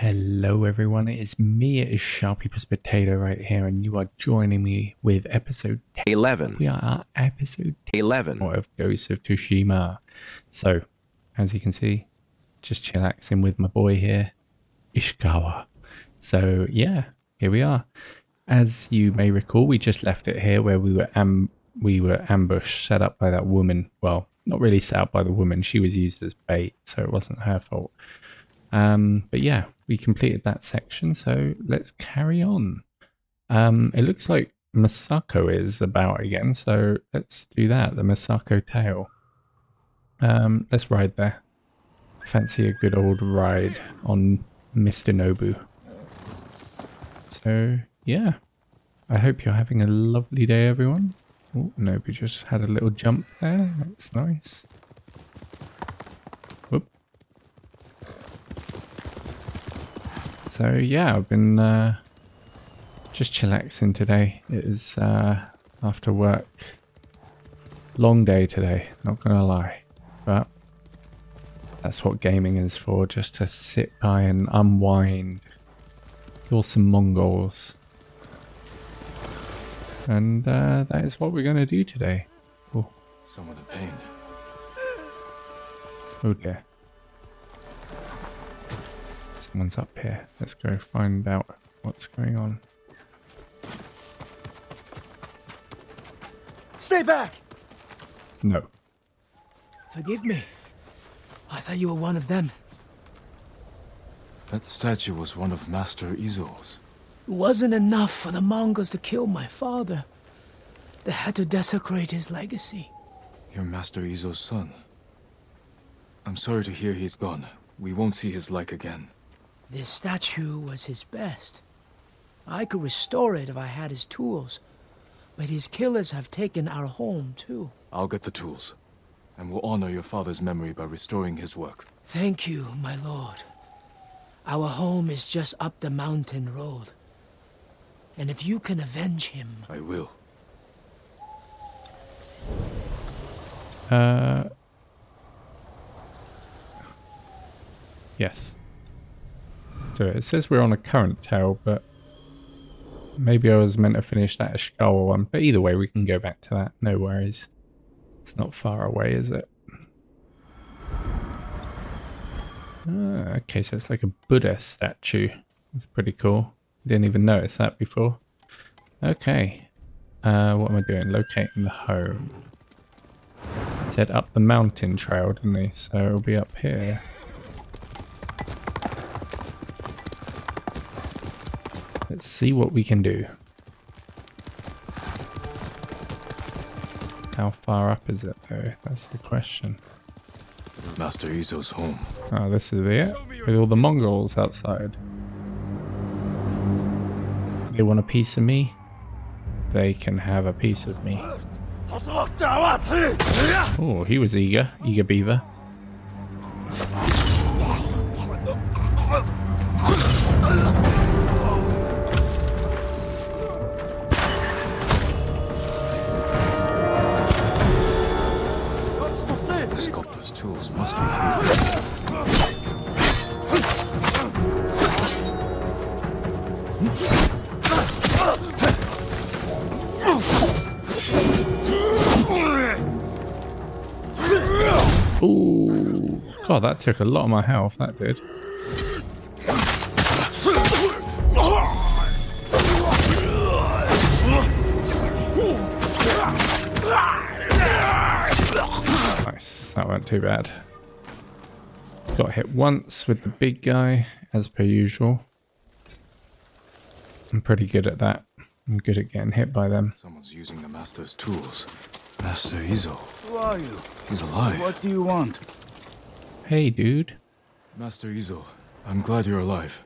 Hello, everyone. It is me, it is Sharpypus Potato right here, and you are joining me with episode 10. 11. We are at episode 11. 10 of Ghost of Tsushima. So, as you can see, just chillaxing with my boy here, Ishikawa. So, yeah, here we are. As you may recall, we just left it here where we were am- we were ambushed, set up by that woman. Well, not really set up by the woman. She was used as bait, so it wasn't her fault. Um, but yeah, we completed that section, so let's carry on. Um, it looks like Masako is about again, so let's do that. The Masako tail. Um, let's ride there. Fancy a good old ride on Mr. Nobu. So yeah, I hope you're having a lovely day, everyone. Oh, Nobu just had a little jump there. That's nice. So yeah, I've been uh, just chillaxing today. It is uh, after work. Long day today, not gonna lie. But that's what gaming is for, just to sit by and unwind. Kill some Mongols. And uh, that is what we're gonna do today. Oh, Someone in pain. oh dear. Someone's up here. Let's go find out what's going on. Stay back! No. Forgive me. I thought you were one of them. That statue was one of Master Izo's. It wasn't enough for the Mongols to kill my father. They had to desecrate his legacy. You're Master Izo's son. I'm sorry to hear he's gone. We won't see his like again. This statue was his best. I could restore it if I had his tools. But his killers have taken our home, too. I'll get the tools. And we'll honor your father's memory by restoring his work. Thank you, my lord. Our home is just up the mountain road. And if you can avenge him, I will. Uh. Yes. So it says we're on a current tale, but maybe I was meant to finish that Ishikawa one. But either way, we can go back to that. No worries. It's not far away, is it? Ah, okay, so it's like a Buddha statue. It's pretty cool. Didn't even notice that before. Okay. Uh, what am I doing? Locating the home. Said up the mountain trail, didn't he? So it'll be up here. Let's see what we can do. How far up is it though? That's the question. Master Izo's home. Oh, this is it. With all the Mongols outside. They want a piece of me? They can have a piece of me. Oh, he was eager. Eager beaver. Ooh. That took a lot of my health, that did. Nice, that went too bad. Got hit once with the big guy, as per usual. I'm pretty good at that. I'm good at getting hit by them. Someone's using the Master's tools. Master Izo. Who are you? He's alive. What do you want? Hey, dude. Master Izo, I'm glad you're alive.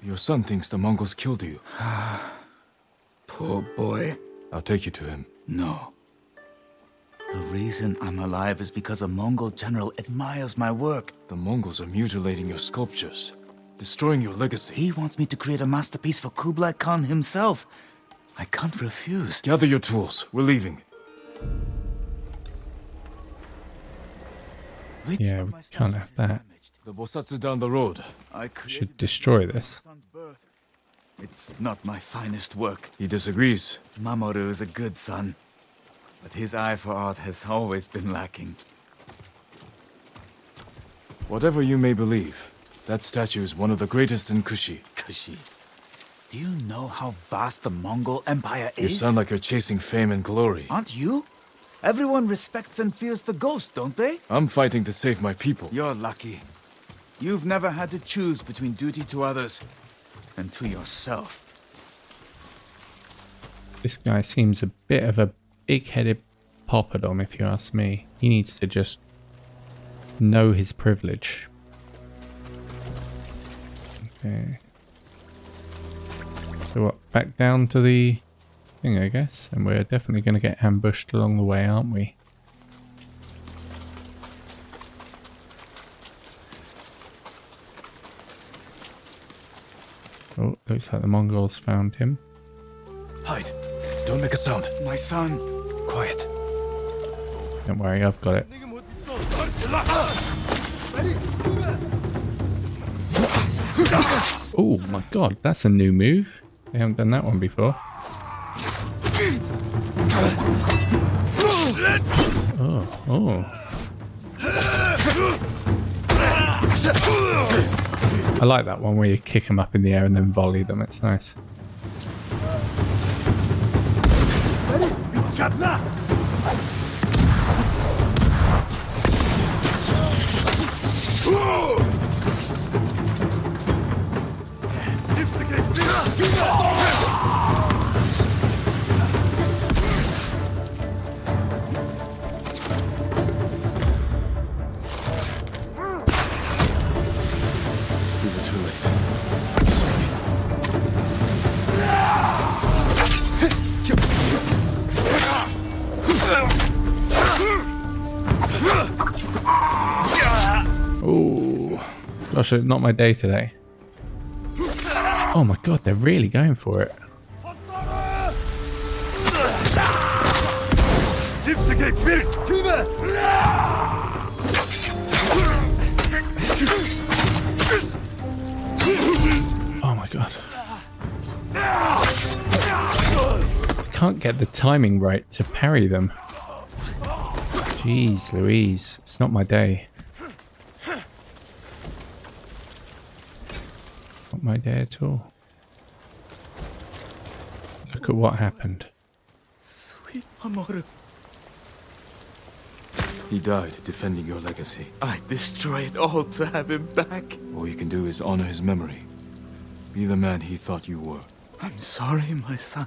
Your son thinks the Mongols killed you. Poor boy. I'll take you to him. No. The reason I'm alive is because a Mongol general admires my work. The Mongols are mutilating your sculptures, destroying your legacy. He wants me to create a masterpiece for Kublai Khan himself. I can't refuse. Gather your tools. We're leaving. Which Yeah, we can't have that. the Bosatsu down the road. I Should destroy this. It's not my finest work. He disagrees. Mamoru is a good son, but his eye for art has always been lacking. Whatever you may believe, that statue is one of the greatest in Tsushima. Tsushima, do you know how vast the Mongol Empire is? You is? sound like you're chasing fame and glory. Aren't you? Everyone respects and fears the ghost, don't they? I'm fighting to save my people. You're lucky. You've never had to choose between duty to others and to yourself. This guy seems a bit of a big-headed poppadom, if you ask me. He needs to just know his privilege. Okay. So what, back down to the thing, I guess? And we're definitely going to get ambushed along the way, aren't we? Oh, looks like the Mongols found him. Hide. Don't make a sound. My son, Quiet. Don't worry, I've got it. Oh my god, that's a new move. They haven't done that one before. Oh, oh. I like that one where you kick them up in the air and then volley them. It's nice. Gosh, not my day today. Oh my god, they're really going for it. Oh my god. I can't get the timing right to parry them. Jeez Louise, it's not my day. My day at all. Look at what happened. sweet Mamoru. He died defending your legacy. I destroy it all to have him back. All you can do is honor his memory. Be the man he thought you were. I'm sorry, my son.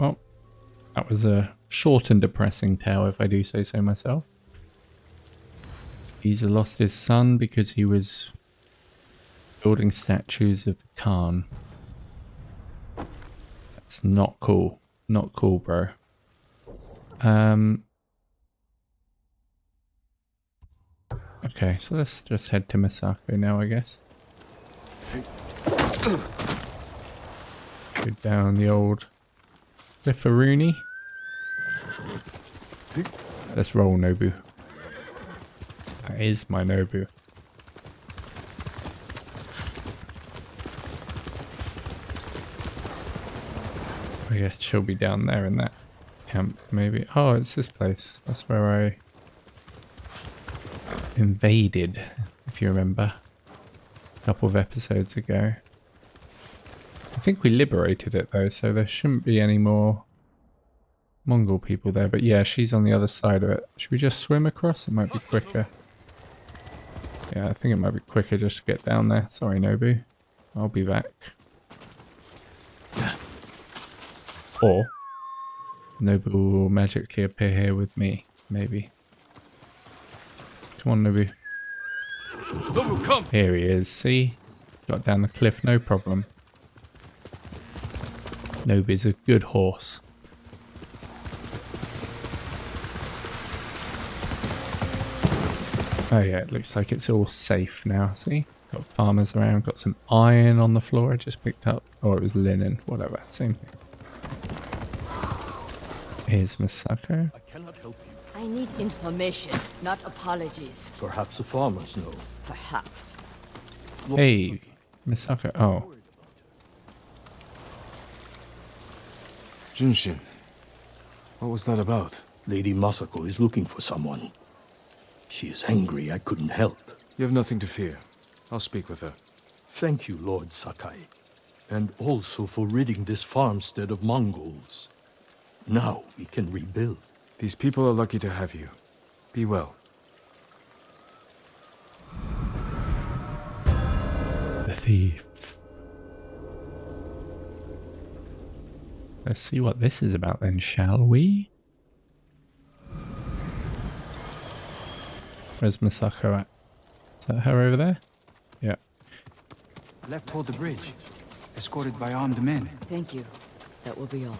Well, that was a short and depressing tale, if I do say so myself. He's lost his son because he was building statues of the Khan. That's not cool. Not cool, bro. Um. Okay, so let's just head to Masako now, I guess. Go down the old Cliffaroonie. Let's roll Nobu. That is my Nobu. I guess she'll be down there in that camp, maybe. Oh, it's this place. That's where I invaded, if you remember, a couple of episodes ago. I think we liberated it though, so there shouldn't be any more Mongol people there. But yeah, she's on the other side of it. Should we just swim across? It might be quicker. Yeah, I think it might be quicker just to get down there. Sorry, Nobu. I'll be back. Or Nobu will magically appear here with me, maybe. Come on, Nobu. Nobu, come! Here he is. See? Got down the cliff, no problem. Nobu's a good horse. Oh yeah, it looks like it's all safe now, see? Got farmers around, got some iron on the floor I just picked up. Or it was linen, whatever, same thing. Here's Masako. I cannot help you. I need information, not apologies. Perhaps the farmers know. Perhaps. Hey, Misaka. Oh, Junshin, what was that about? Lady Masako is looking for someone. She is angry I couldn't help. You have nothing to fear. I'll speak with her. Thank you, Lord Sakai. And also for ridding this farmstead of Mongols. Now we can rebuild. These people are lucky to have you. Be well. the thief. Let's see what this is about then, shall we? Where's Misako at? Is that her over there? Yeah. Left toward the bridge, escorted by armed men. Thank you. That will be all.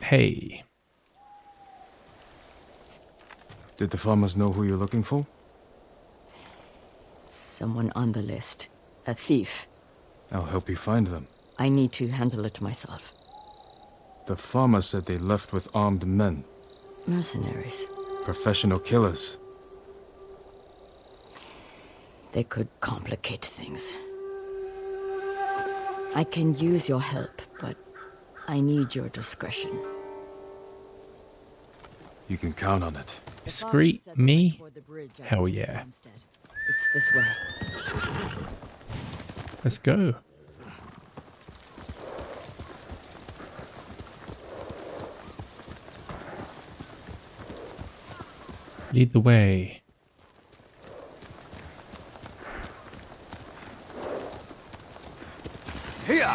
Hey. Did the farmers know who you're looking for? Someone on the list. A thief. I'll help you find them. I need to handle it myself. The farmers said they left with armed men, Mercenaries. Professional killers. They could complicate things. I can use your help, but I need your discretion. You can count on it. Discreet said they went me? toward the bridge Hell yeah. It's this way. Let's go. Lead the way. Here!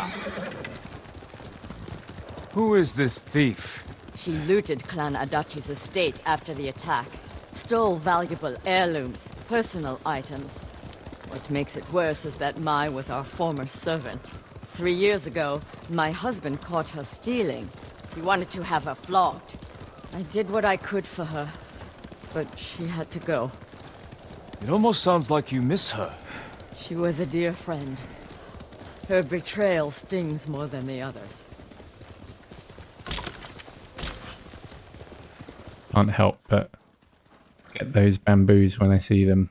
Who is this thief? She looted Clan Adachi's estate after the attack. Stole valuable heirlooms, personal items. What makes it worse is that Mai was our former servant. Three years ago, my husband caught her stealing. He wanted to have her flogged. I did what I could for her, but she had to go. It almost sounds like you miss her. She was a dear friend. Her betrayal stings more than the others. Can't help but get those bamboos when I see them.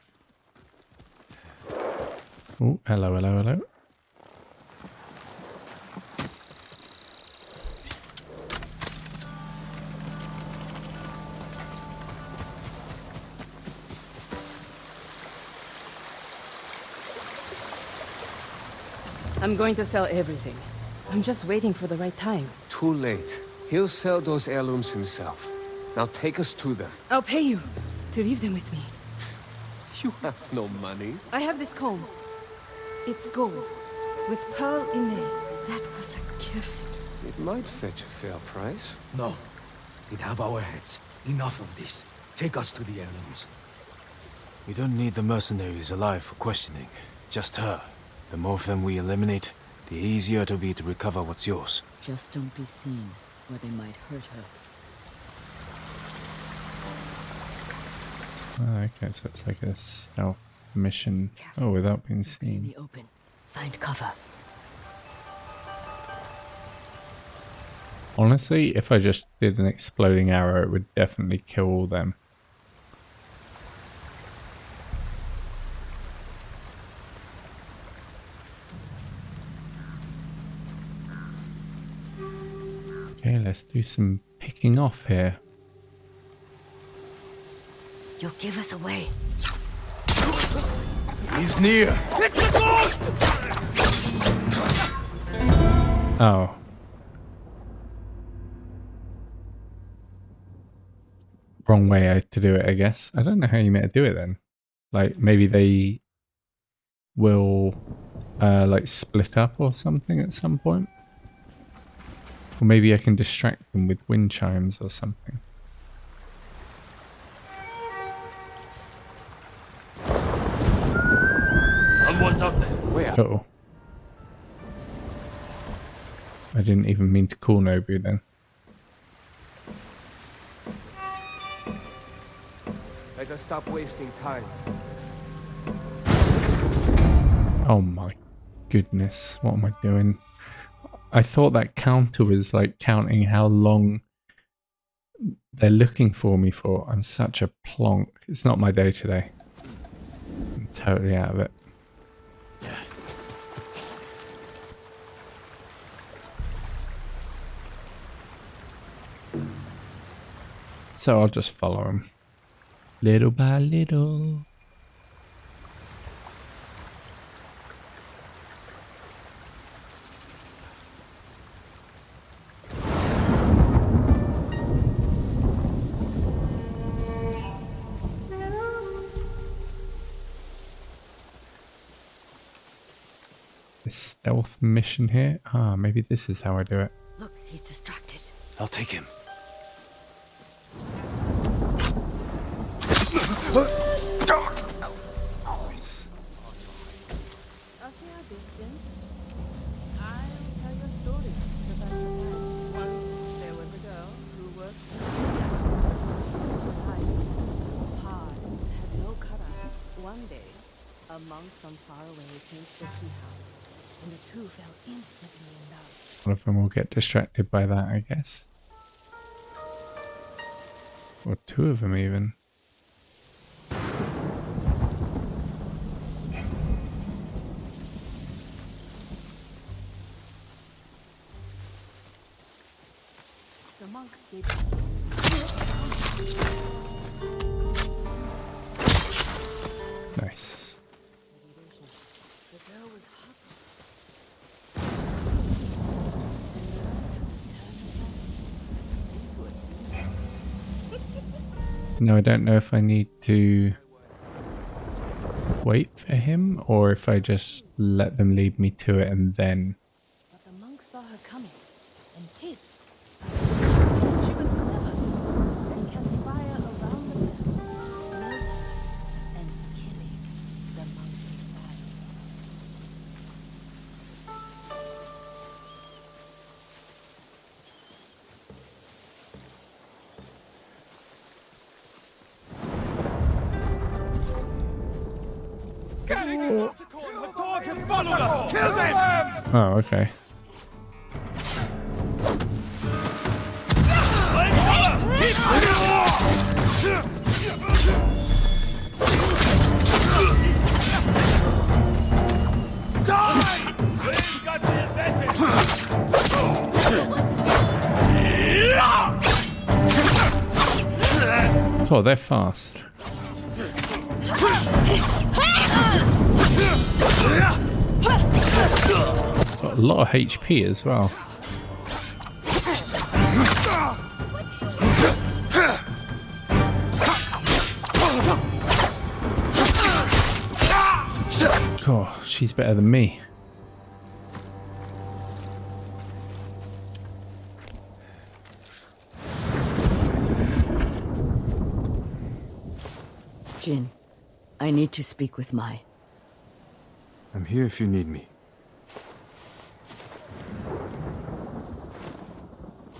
Oh, hello, hello, hello. I'm going to sell everything. I'm just waiting for the right time. Too late. He'll sell those heirlooms himself. Now take us to them. I'll pay you to leave them with me. You have no money. I have this comb. It's gold, with pearl inlay. That was a gift. It might fetch a fair price. No. We'd have our heads. Enough of this. Take us to the heirlooms. We don't need the mercenaries alive for questioning. Just her. The more of them we eliminate, the easier it'll be to recover what's yours. Just don't be seen, or they might hurt her. Oh, okay, so it's like a stealth mission. Oh, without being seen. In seen. the open. Find cover. Honestly, if I just did an exploding arrow, it would definitely kill all them. Okay, let's do some picking off here. You'll give us away. He's near! Oh. Wrong way to do it, I guess. I don't know how you meant to do it then. Like, maybe they will, uh, like, split up or something at some point. Or maybe I can distract them with wind chimes or something. Someone's up there. Where? Oh. I didn't even mean to call Nobu then. Let us stop wasting time. Oh my goodness, what am I doing? I thought that counter was like counting how long they're looking for me for. I'm such a plonk. It's not my day today. I'm totally out of it. So I'll just follow him. Little by little. Stealth mission here. Ah, maybe this is how I do it. Look, he's distracted. I'll take him. A fair distance. I'll tell you a story, Professor Pan. Once there was a girl who worked for the Pirates. Hard, had no cut-up. One day, a monk from far away came to the tea house, and the two fell instantly in love. One of them will get distracted by that, I guess. Or two of them, even. The monk gave No, I don't know if I need to wait for him or if I just let them lead me to it and then. But the monk saw her coming and hid. Oh, okay. Oh, they're fast. A lot of HP as well. Oh, she's better than me. Jin, I need to speak with Mai. I'm here if you need me.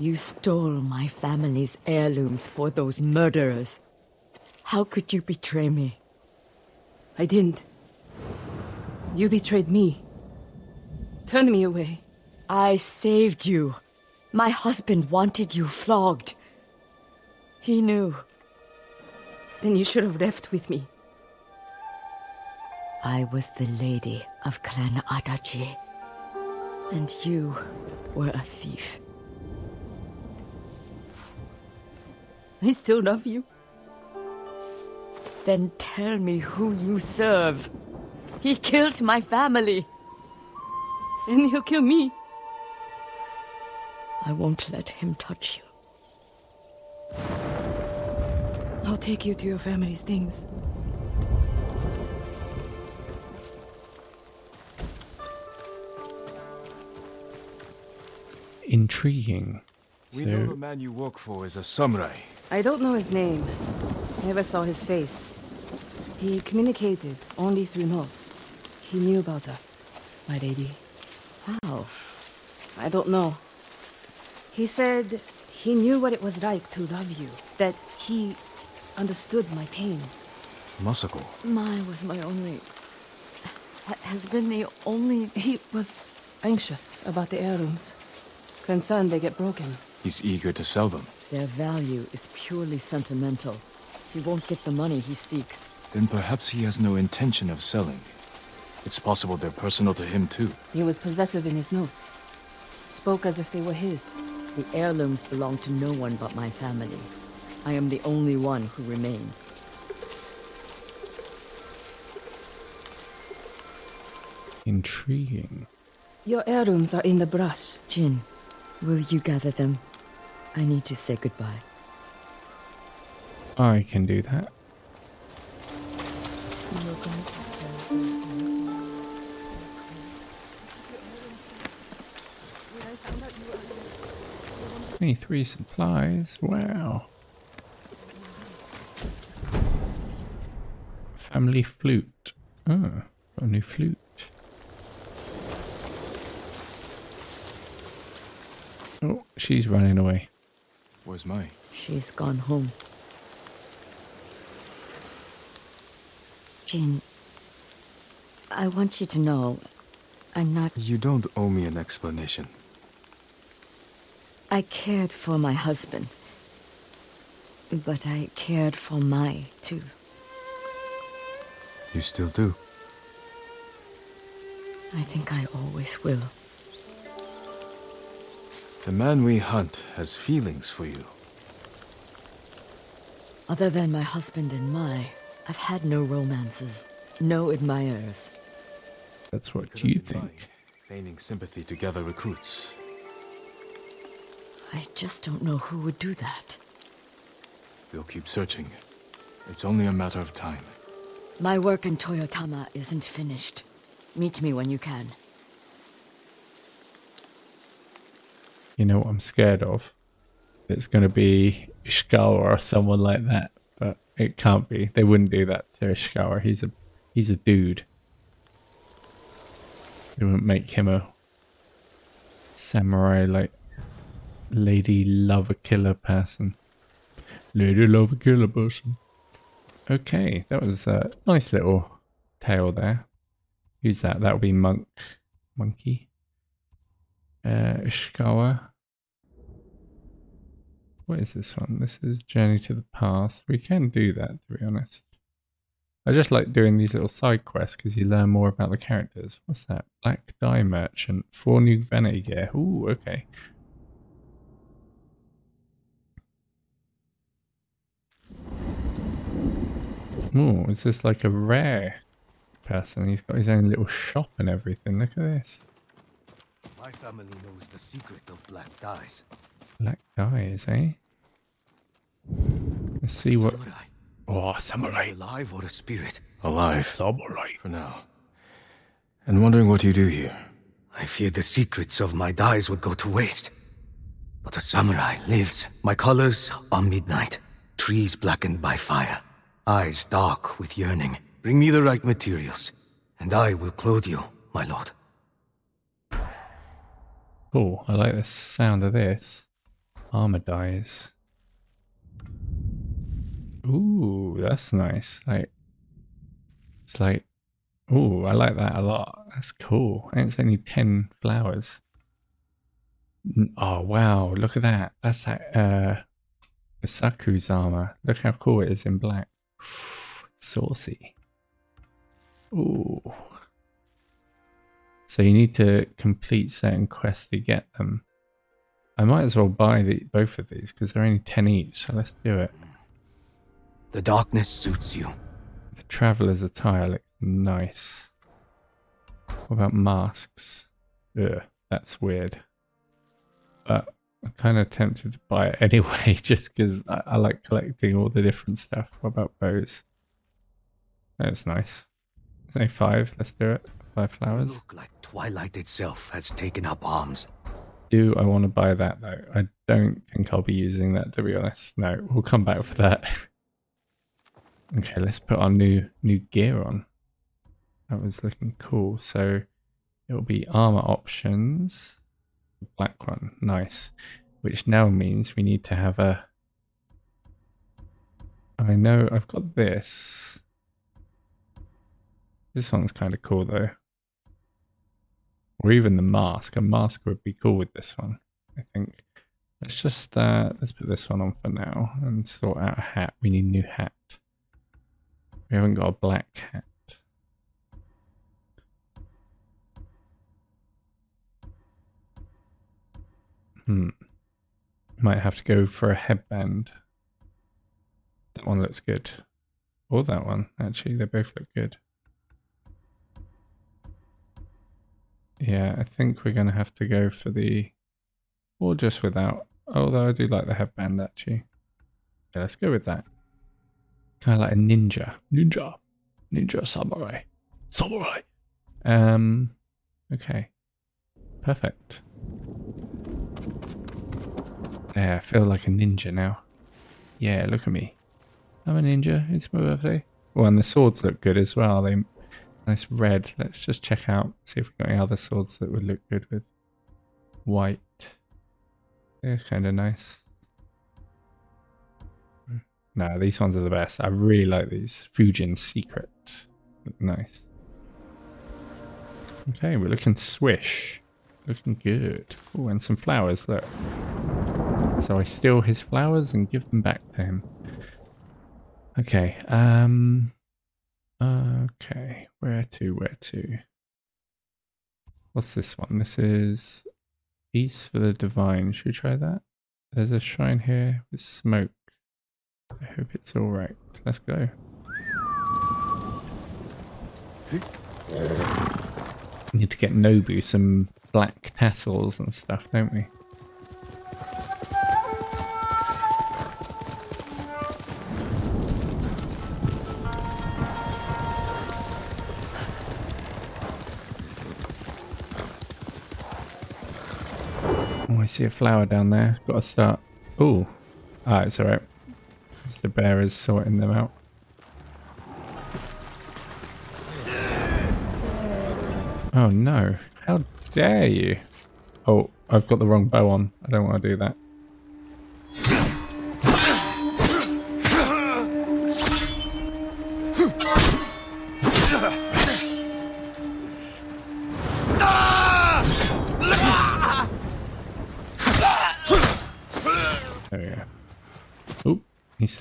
You stole my family's heirlooms for those murderers. How could you betray me? I didn't. You betrayed me. Turned me away. I saved you. My husband wanted you flogged. He knew. Then you should have left with me. I was the lady of Clan Adachi. And you were a thief. I still love you. Then tell me who you serve. He killed my family. And he'll kill me. I won't let him touch you. I'll take you to your family's things. Intriguing. We know the man you work for is a samurai. I don't know his name. Never saw his face. He communicated only through notes. He knew about us, my lady. How? I don't know. He said he knew what it was like to love you, that he understood my pain. Masako. Mai was my only. has been the only. He was anxious about the heirlooms, concerned they get broken. He's eager to sell them. Their value is purely sentimental. He won't get the money he seeks. Then perhaps he has no intention of selling. It's possible they're personal to him too. He was possessive in his notes. Spoke as if they were his. The heirlooms belong to no one but my family. I am the only one who remains. Intriguing. Your heirlooms are in the brush. Jin, will you gather them? I need to say goodbye. I can do that. Twenty-three supplies. Wow. Family flute. Oh, a new flute. Oh, she's running away. Where's Mai? She's gone home. Jin, I want you to know I'm not. You don't owe me an explanation. I cared for my husband. But I cared for Mai, too. You still do. I think I always will. The man we hunt has feelings for you. Other than my husband and Mai, I've had no romances, no admirers. That's what you think. Mai, Feigning sympathy to gather recruits. I just don't know who would do that. We'll keep searching. It's only a matter of time. My work in Toyotama isn't finished. Meet me when you can. You know what I'm scared of? It's going to be Ishikawa or someone like that, but it can't be. They wouldn't do that to Ishikawa. He's a he's a dude. They wouldn't make him a samurai like lady lover killer person. Lady lover killer person. Okay, that was a nice little tale there. Who's that? That would be monk, monkey. Uh, Ishikawa. What is this one? This is Journey to the Past. We can do that, to be honest. I just like doing these little side quests because you learn more about the characters. What's that? Black Dye Merchant. Four new vanity gear. Ooh, okay. Ooh, is this like a rare person? He's got his own little shop and everything. Look at this. My family knows the secret of black dyes. Black dyes, eh? Let's see what. Samurai. Oh, Are samurai. alive or a spirit? Alive. Samurai. For now. And wondering what you do here. I feared the secrets of my dyes would go to waste. But a samurai lives. My colors are midnight. Trees blackened by fire. Eyes dark with yearning. Bring me the right materials, and I will clothe you, my lord. Cool. I like the sound of this. Armor dyes. Ooh, that's nice. Like, it's like, ooh, I like that a lot. That's cool. And it's only 10 flowers. Oh, wow. Look at that. That's that, uh, armor. Look how cool it is in black. Saucy. Ooh. So you need to complete certain quests to get them. I might as well buy the, both of these because they're only 10 each, so let's do it. The darkness suits you. The Traveler's attire looks nice. What about masks? Ugh, that's weird. But I'm kind of tempted to buy it anyway just because I, I like collecting all the different stuff. What about bows? That's nice. Say five, let's do it. Five You flowers. look like twilight itself has taken up arms. Do I want to buy that though? I don't think I'll be using that to be honest. No, we'll come back for that. okay, let's put our new new gear on. That was looking cool. So it'll be armor options. Black one, nice. Which now means we need to have a. I know I've got this. This one's kind of cool though. Or even the mask. A mask would be cool with this one, I think. Let's just uh, let's put this one on for now and sort out a hat. We need a new hat. We haven't got a black hat. Hmm. Might have to go for a headband. That one looks good. Or that one, actually. They both look good. Yeah, I think we're going to have to go for the... Or just without. Although I do like the headband, actually. Yeah, let's go with that. Kind of like a ninja. Ninja. Ninja samurai. Samurai. Um, okay. Perfect. Yeah, I feel like a ninja now. Yeah, look at me. I'm a ninja. It's my birthday. Well, and the swords look good as well. They nice red. Let's just check out, see if we've got any other swords that would look good with white. They're kind of nice. No, these ones are the best. I really like these. Fujin Secret. Nice. Okay, we're looking swish. Looking good. Oh, and some flowers, look. So I steal his flowers and give them back to him. Okay, um... Okay, where to, where to? What's this one? This is East for the Divine. Should we try that? There's a shrine here with smoke. I hope it's alright. Let's go. Need to get Nobu some black tassels and stuff, don't we? See a flower down there. Got to start. Oh, ah, it's alright. The bear is sorting them out. Oh no. How dare you? Oh, I've got the wrong bow on. I don't want to do that.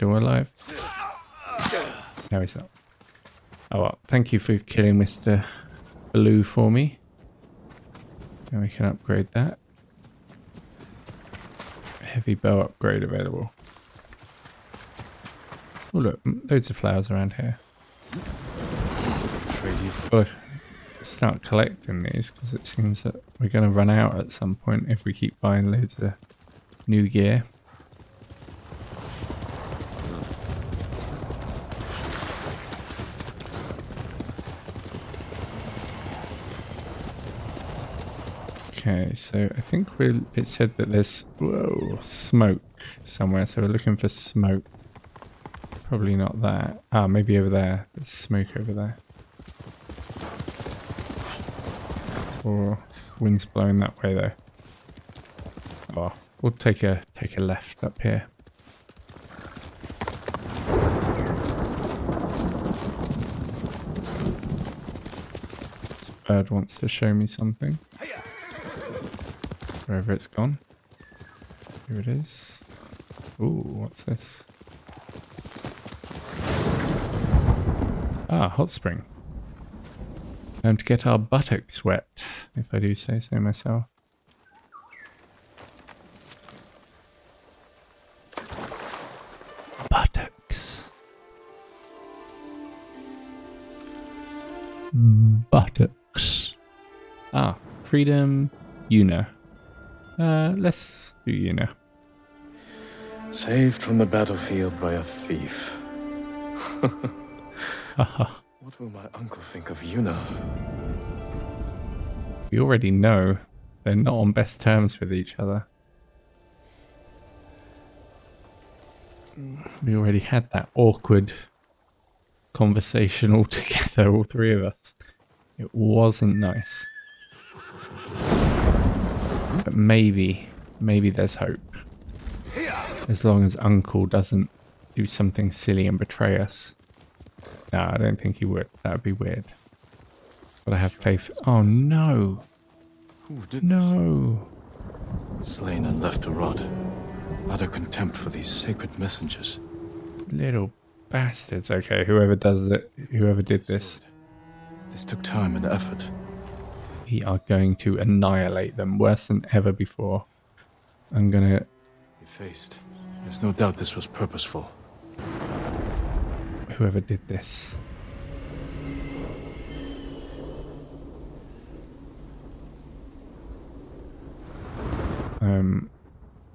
Still alive. No, not. Oh well, thank you for killing Mr. Blue for me. And we can upgrade that. Heavy bow upgrade available. Oh look, loads of flowers around here. Gotta start collecting these because it seems that we're going to run out at some point if we keep buying loads of new gear. Okay, so I think we it said that there's whoa, smoke somewhere, so we're looking for smoke. Probably not that. Ah, maybe over there. There's smoke over there. Or wind's blowing that way though. Oh, we'll take a take a left up here. Bird wants to show me something. Wherever it's gone. Here it is. Ooh, what's this? Ah, hot spring. Time to get our buttocks wet, if I do say so myself. Buttocks. Buttocks. Ah, freedom, Yuna. Uh, let's do Yuna. Saved from the battlefield by a thief. What will my uncle think of Yuna? we already know they're not on best terms with each other. We already had that awkward conversation all together, all three of us. It wasn't nice. But maybe, maybe there's hope. As long as Uncle doesn't do something silly and betray us. No, I don't think he would. That would be weird. But I have faith. Oh no! No! Slain and left to rot. Utter contempt for these sacred messengers. Little bastards. Okay, whoever does it, whoever did this, This took time and effort. We are going to annihilate them worse than ever before. I'm gonna. Effaced. There's no doubt this was purposeful. Whoever did this. Um,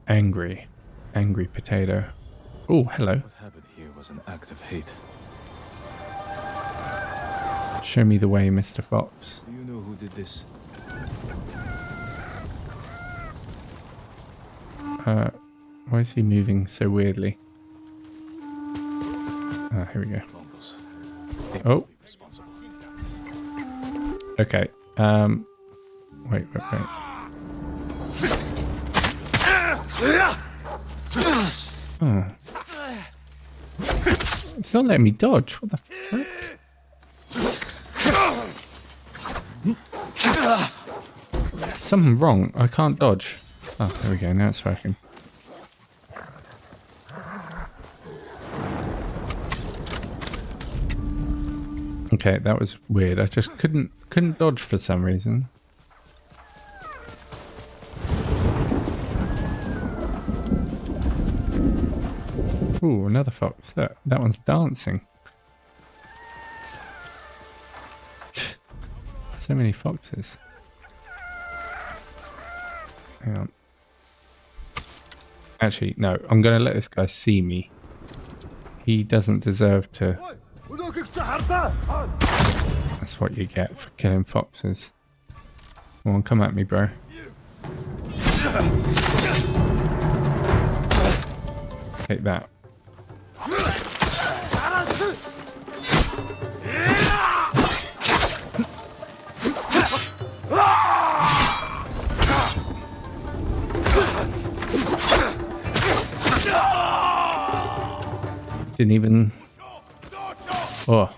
angry, angry potato. Oh, hello. What happened here was an act of hate. Show me the way, Mr. Fox. Do you know who did this? Uh, why is he moving so weirdly? Ah, here we go. Oh. must be responsible. Okay. Um, wait, wait, wait. Oh. It's not letting me dodge. What the frick? Something wrong. I can't dodge. Oh, there we go. Now it's working. Okay, that was weird. I just couldn't couldn't dodge for some reason. Ooh, another fox. That that one's dancing. So many foxes. Hang on. Actually, no. I'm going to let this guy see me. He doesn't deserve to. That's what you get for killing foxes. Come on, come at me, bro. Take that. Didn't even. Oh.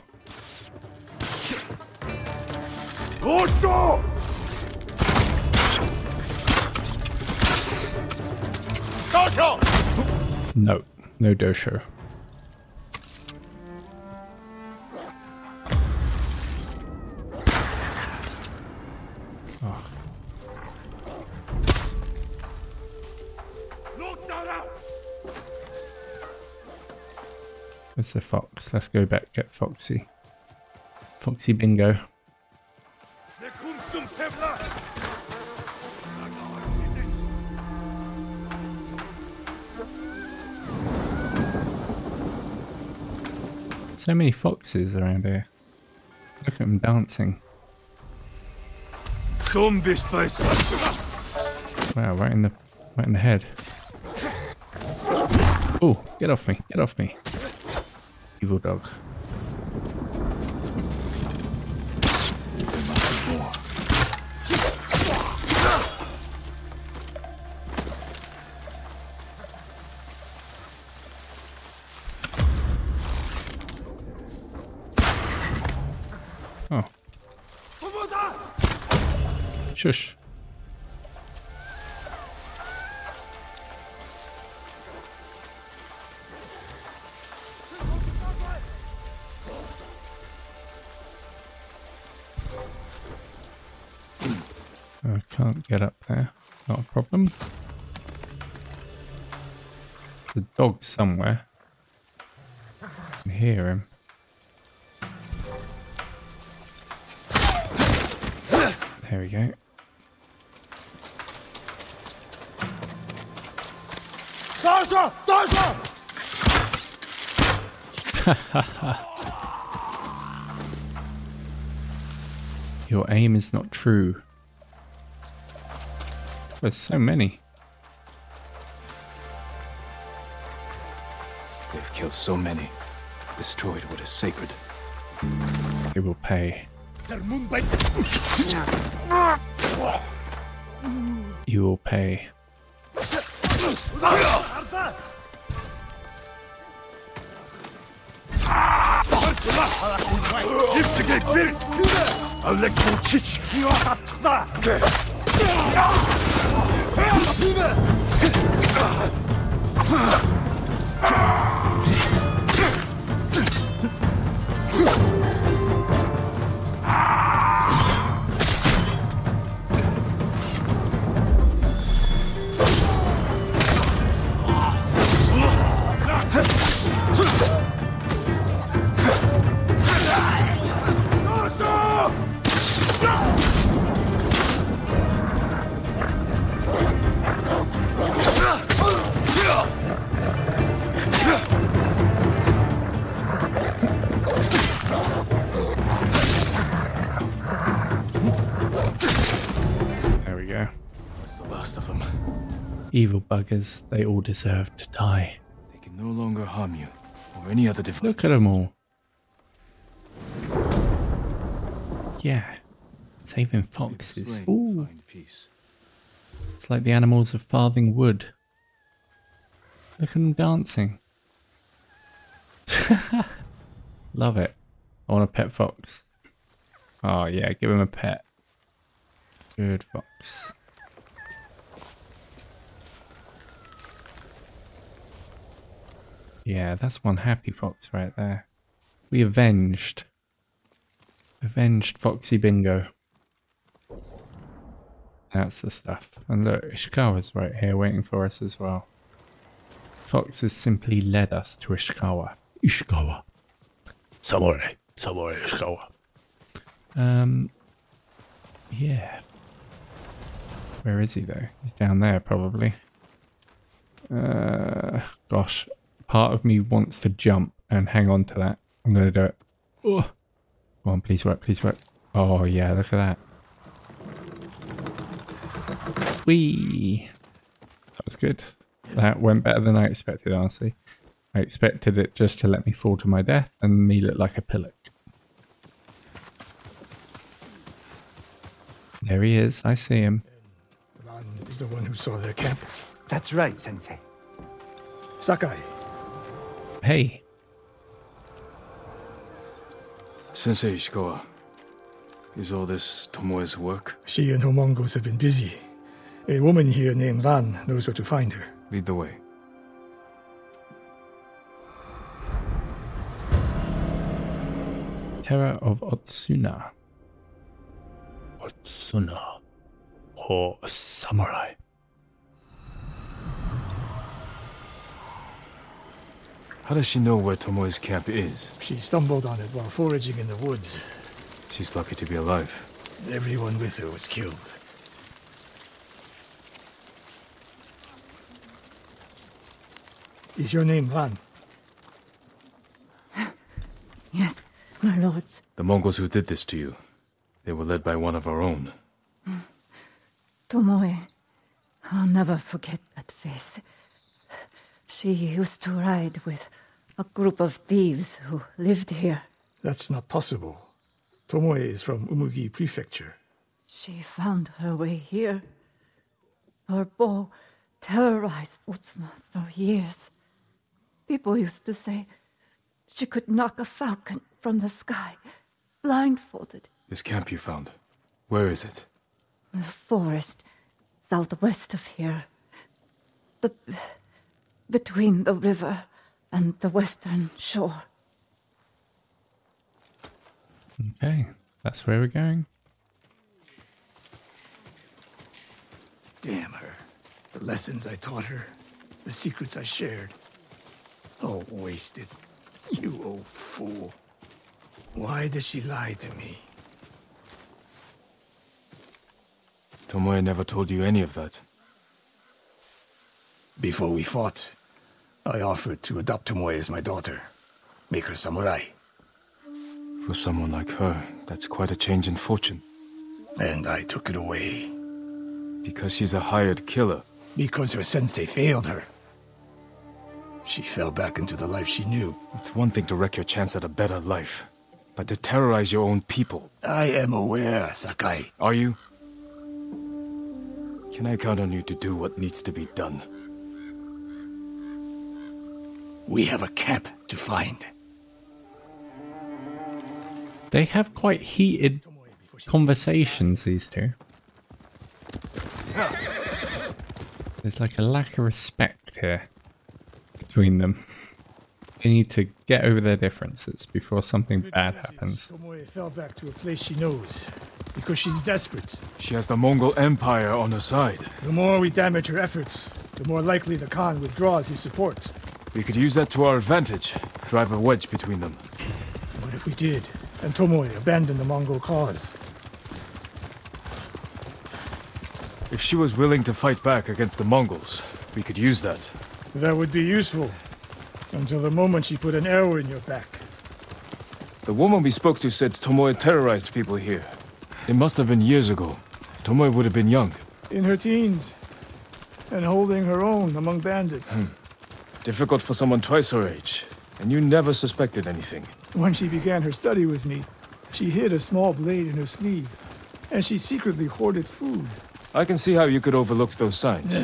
No, no dosho. The fox? Let's go back get Foxy. Foxy bingo. So many foxes around here. Look at them dancing. Wow, right in the right in the head. Oh, get off me, get off me. Evil dog. Oh. Shush. I somewhere. I can hear him. There we go. Your aim is not true. There's so many. So many. Destroyed what is sacred. They will pay. You will pay. Evil buggers, they all deserve to die. They can no longer harm you or any other device. Look at them all. Yeah. Saving foxes. Ooh. It's like the animals of Farthing Wood. Look at them dancing. Love it. I want a pet fox. Oh yeah, give him a pet. Good fox. Yeah, that's one happy fox right there. We avenged. Avenged Foxy Bingo. That's the stuff. And look, Ishikawa's right here waiting for us as well. Fox has simply led us to Ishikawa. Ishikawa. Samurai. Samurai Ishikawa. Um, yeah. Where is he though? He's down there probably. Uh, gosh. Part of me wants to jump and hang on to that. I'm going to do it. Oh. Come on, please work, please work. Oh yeah, look at that. Whee! That was good. That went better than I expected, honestly. I expected it just to let me fall to my death and me look like a pillock. There he is. I see him. Ran is the one who saw their camp. That's right, Sensei. Sakai, Hey, Sensei Ishikawa, is all this Tomoe's work? she and her Mongols have been busy. A woman here named Ran knows where to find her. Lead the way. Terror of Otsuna. Otsuna. Or a samurai. How does she know where Tomoe's camp is? She stumbled on it while foraging in the woods. She's lucky to be alive. Everyone with her was killed. Is your name Ran? Yes, my lords. The Mongols who did this to you, they were led by one of our own. Tomoe. I'll never forget that face. She used to ride with a group of thieves who lived here. That's not possible. Tomoe is from Umugi Prefecture. She found her way here. Her bow terrorized Otsuna for years. People used to say she could knock a falcon from the sky, blindfolded, This camp you found, where is it? in the forest southwest of here. The between the river and the western shore. Okay, that's where we're going. Damn her. The lessons I taught her, the secrets I shared. All wasted. You old fool. Why did she lie to me? Tomoe never told you any of that. Before we fought, I offered to adopt Tomoe as my daughter. Make her samurai. For someone like her, that's quite a change in fortune. And I took it away. Because she's a hired killer. Because her sensei failed her. She fell back into the life she knew. It's one thing to wreck your chance at a better life, but to terrorize your own people. I am aware, Sakai. Are you? Can I count on you to do what needs to be done? We have a camp to find. They have quite heated conversations, these two. There's like a lack of respect here. between them. They need to get over their differences before something bad happens. Tomoe fell back to a place she knows because she's desperate. She has the Mongol Empire on her side. The more we damage her efforts, the more likely the Khan withdraws his support. We could use that to our advantage. Drive a wedge between them. What if we did, and Tomoe abandoned the Mongol cause? If she was willing to fight back against the Mongols, we could use that. That would be useful. Until the moment she put an arrow in your back. The woman we spoke to said Tomoe terrorized people here. It must have been years ago. Tomoe would have been young. In her teens. And holding her own among bandits. Hmm. Difficult for someone twice her age. And you never suspected anything. When she began her study with me, she hid a small blade in her sleeve. And she secretly hoarded food. I can see how you could overlook those signs.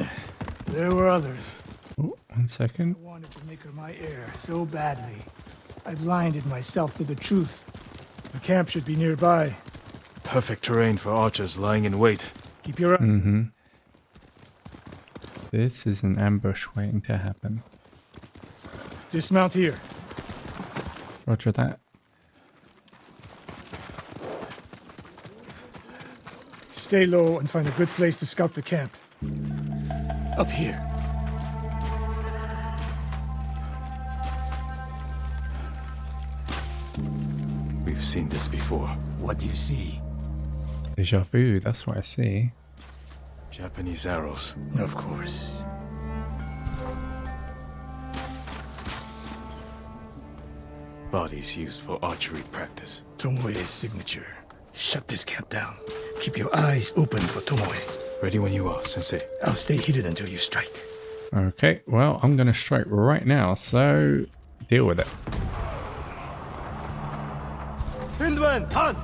There were others. Oh, one second. I wanted to make her my heir so badly. I blinded myself to the truth. The camp should be nearby. Perfect terrain for archers lying in wait. Keep your eyes. Mm-hmm. This is an ambush waiting to happen. Dismount here. Roger that. Stay low and find a good place to scout the camp. Up here. We've seen this before. What do you see? Deja vu, that's what I see. Japanese arrows. Of course. Bodies used for archery practice. Tomoe's signature. Shut this camp down. Keep your eyes open for Tomoe. Ready when you are, Sensei. I'll stay hidden until you strike. Okay, well, I'm going to strike right now, so deal with it. Hindman, Han!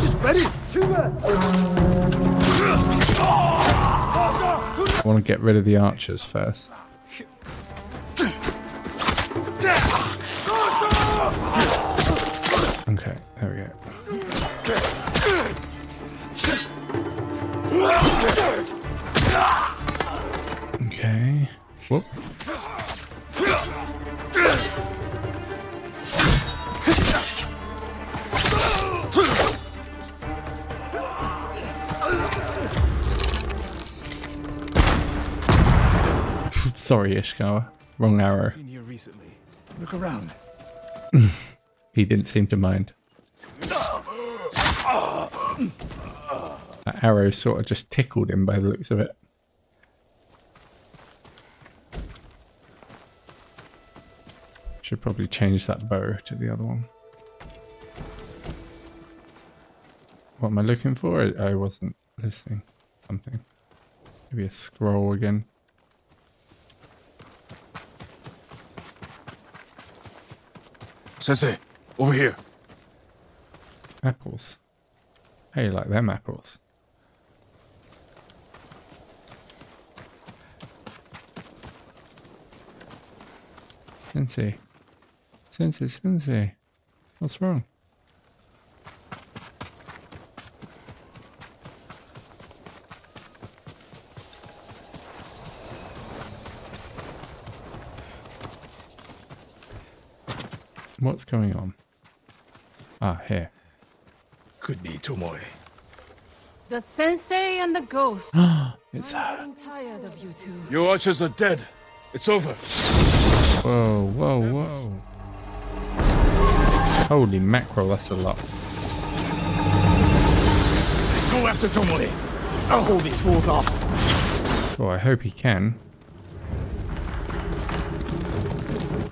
Just ready! I want to get rid of the archers first. Sorry, Ishikawa. Wrong arrow. Seen here recently. Look around. He didn't seem to mind. That arrow sort of just tickled him by the looks of it. Should probably change that bow to the other one. What am I looking for? I, I wasn't listening. Something. Maybe a scroll again. Sensei, over here. Apples. How you like them apples? Sensei. Sensei, Sensei. What's wrong? What's going on? Ah, here. Could be Tomoe. The sensei and the ghost. it's I'm getting tired of you two. Your archers are dead. It's over. Whoa, whoa, whoa. Holy mackerel, that's a lot. Go after Tomoe. I'll hold these fools off. Oh, I hope he can.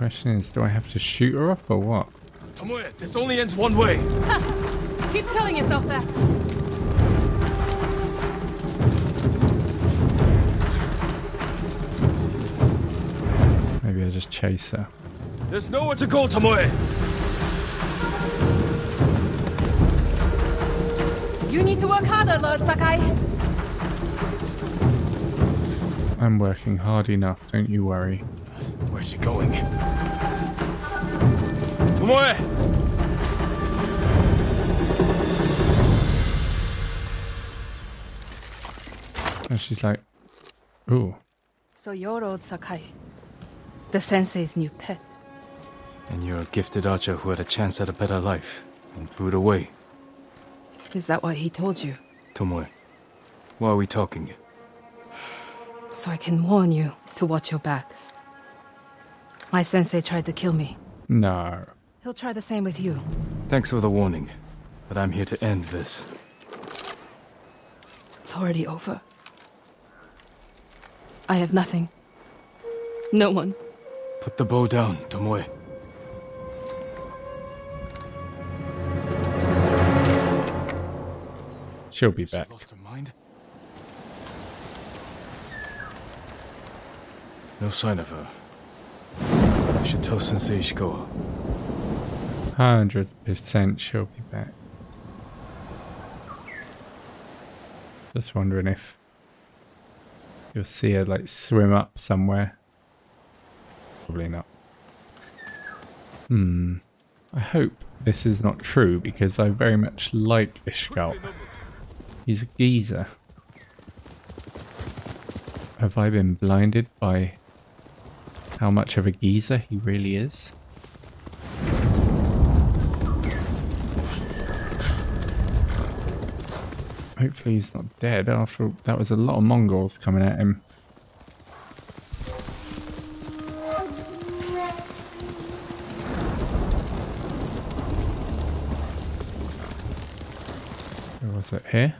Question is, do I have to shoot her off or what? Tomoe, this only ends one way. Keep telling yourself that. Maybe I just chase her. There's nowhere to go, Tomoe. You need to work harder, Lord Sakai. I'm working hard enough, don't you worry. Where's she going? Tomoe! And she's like, ooh, So you're old Sakai, the sensei's new pet. And you're a gifted archer who had a chance at a better life and threw it away. Is that what he told you? Tomoe, why are we talking? So I can warn you to watch your back. My sensei tried to kill me. No. He'll try the same with you. Thanks for the warning, but I'm here to end this. It's already over. I have nothing. No one. Put the bow down, Tomoe. She'll be back. Lost her mind? No sign of her. I should tell Sensei Ishikawa. Hundred percent she'll be back. Just wondering if you'll see her like swim up somewhere. Probably not. Hmm. I hope this is not true because I very much like Ishgal. He's a geezer. Have I been blinded by how much of a geezer he really is? Hopefully he's not dead after that was a lot of Mongols coming at him. Where was it? Here?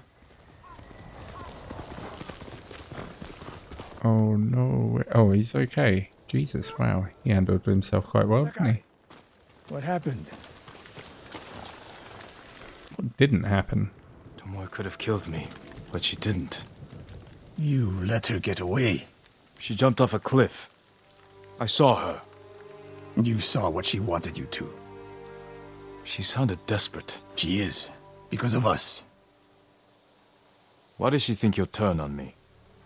Oh no. Oh, he's okay. Jesus, wow. He handled himself quite well, didn't he? What happened? What didn't happen? Tomoe could have killed me, but she didn't. You let her get away. She jumped off a cliff. I saw her. You saw what she wanted you to. She sounded desperate. She is. Because of us. Why does she think you'll turn on me?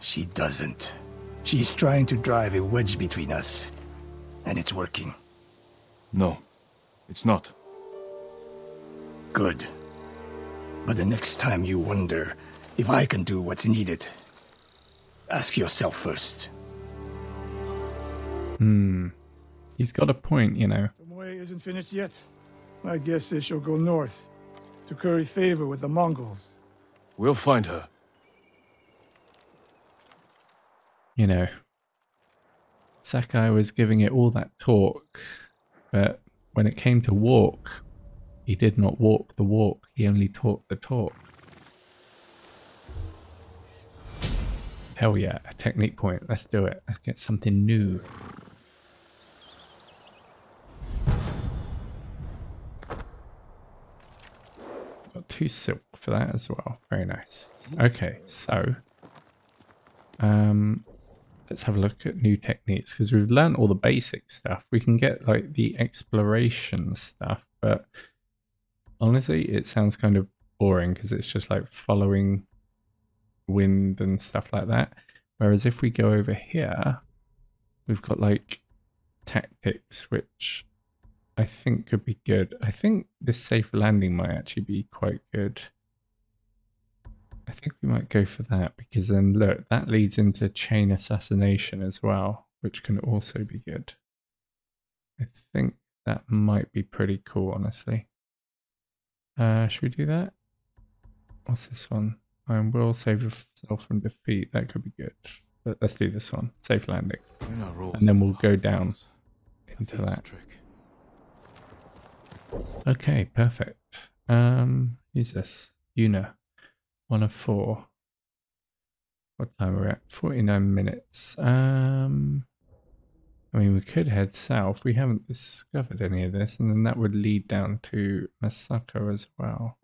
She doesn't. She's trying to drive a wedge between us. And it's working. No, it's not. Good. But the next time you wonder if I can do what's needed, ask yourself first. Hmm. He's got a point, you know. Tomoe isn't finished yet. My guess is she'll go north to curry favor with the Mongols. We'll find her. You know. Sakai was giving it all that talk, but when it came to walk, he did not walk the walk, he only talked the talk. Hell yeah, a technique point. Let's do it. Let's get something new. Got two silk for that as well. Very nice. Okay, so um let's have a look at new techniques because we've learned all the basic stuff. We can get like the exploration stuff, but honestly, it sounds kind of boring because it's just like following wind and stuff like that. Whereas if we go over here, we've got like tactics, which I think could be good. I think this safe landing might actually be quite good. I think we might go for that because then look, that leads into chain assassination as well, which can also be good. I think that might be pretty cool, honestly. Uh, should we do that? What's this one? I will save yourself from defeat. That could be good. But let's do this one. Safe landing. And then we'll go down into that. Okay, perfect. Um, who's this? Yuna. One of four. What time are we at? 49 minutes. Um, I mean, we could head south. We haven't discovered any of this, and then that would lead down to Masako as well.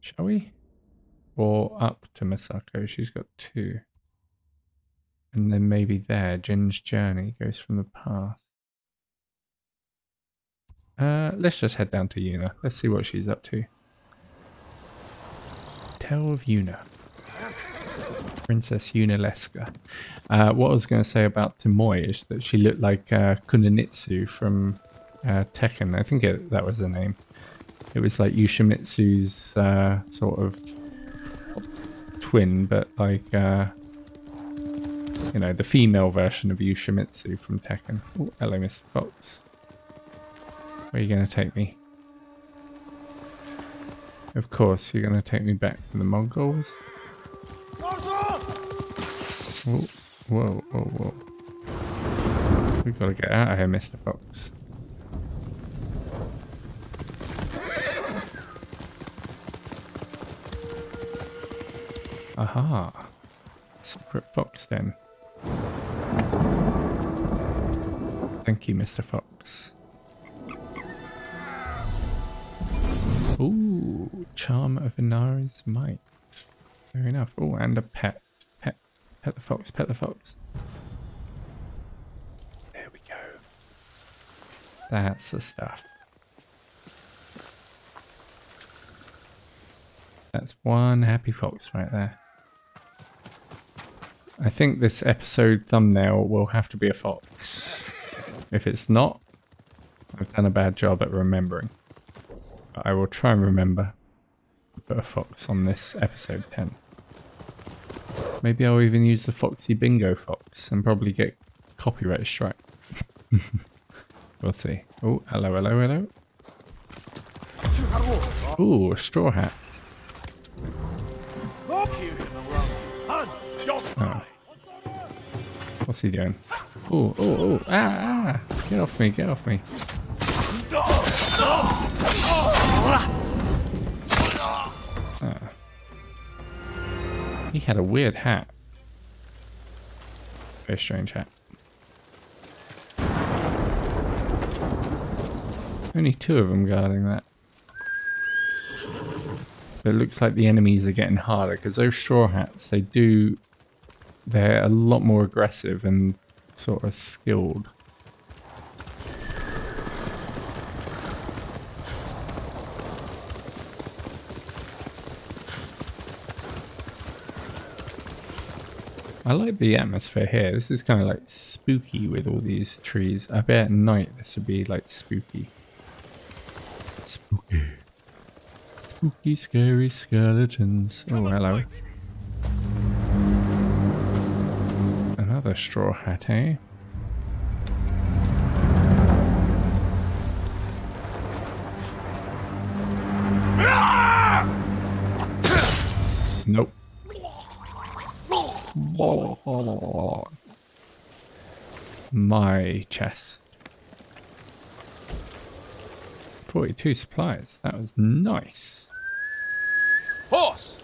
Shall we? Or up to Masako. She's got two. And then maybe there, Jin's journey goes from the past. Uh, let's just head down to Yuna. Let's see what she's up to. Tale of Yuna. Princess Yunalesca. Uh, what I was going to say about Tomoe is that she looked like uh, Kunimitsu from uh, Tekken. I think it, that was her name. It was like Yoshimitsu's uh, sort of twin, but like uh, you know, the female version of Yoshimitsu from Tekken. Oh, hello, Mr. Fox. Where are you going to take me? Of course, you're going to take me back to the Mongols. Whoa, whoa, whoa. We've got to get out of here, Mr. Fox. Aha. Secret fox then. Thank you, Mr. Fox. Ooh, charm of Inari's might. Fair enough. Oh, and a pet. Pet. Pet the fox. Pet the fox. There we go. That's the stuff. That's one happy fox right there. I think this episode thumbnail will have to be a fox. If it's not, I've done a bad job at remembering. I will try and remember to put a fox on this episode 10. Maybe I'll even use the Foxy Bingo Fox and probably get copyright strike. we'll see. Oh, hello, hello, hello. Ooh, a straw hat. Oh. What's he doing? Oh, oh, oh, ah, ah! Get off me, get off me. He had a weird hat. Very strange hat. Only two of them guarding that. But it looks like the enemies are getting harder because those straw hats, they do, they're a lot more aggressive and sort of skilled. I like the atmosphere here. This is kind of like spooky with all these trees. I bet at night this would be like spooky. Spooky. Spooky, scary skeletons. Oh, hello. Another straw hat, eh? My chest. 42 supplies. That was nice. Horse!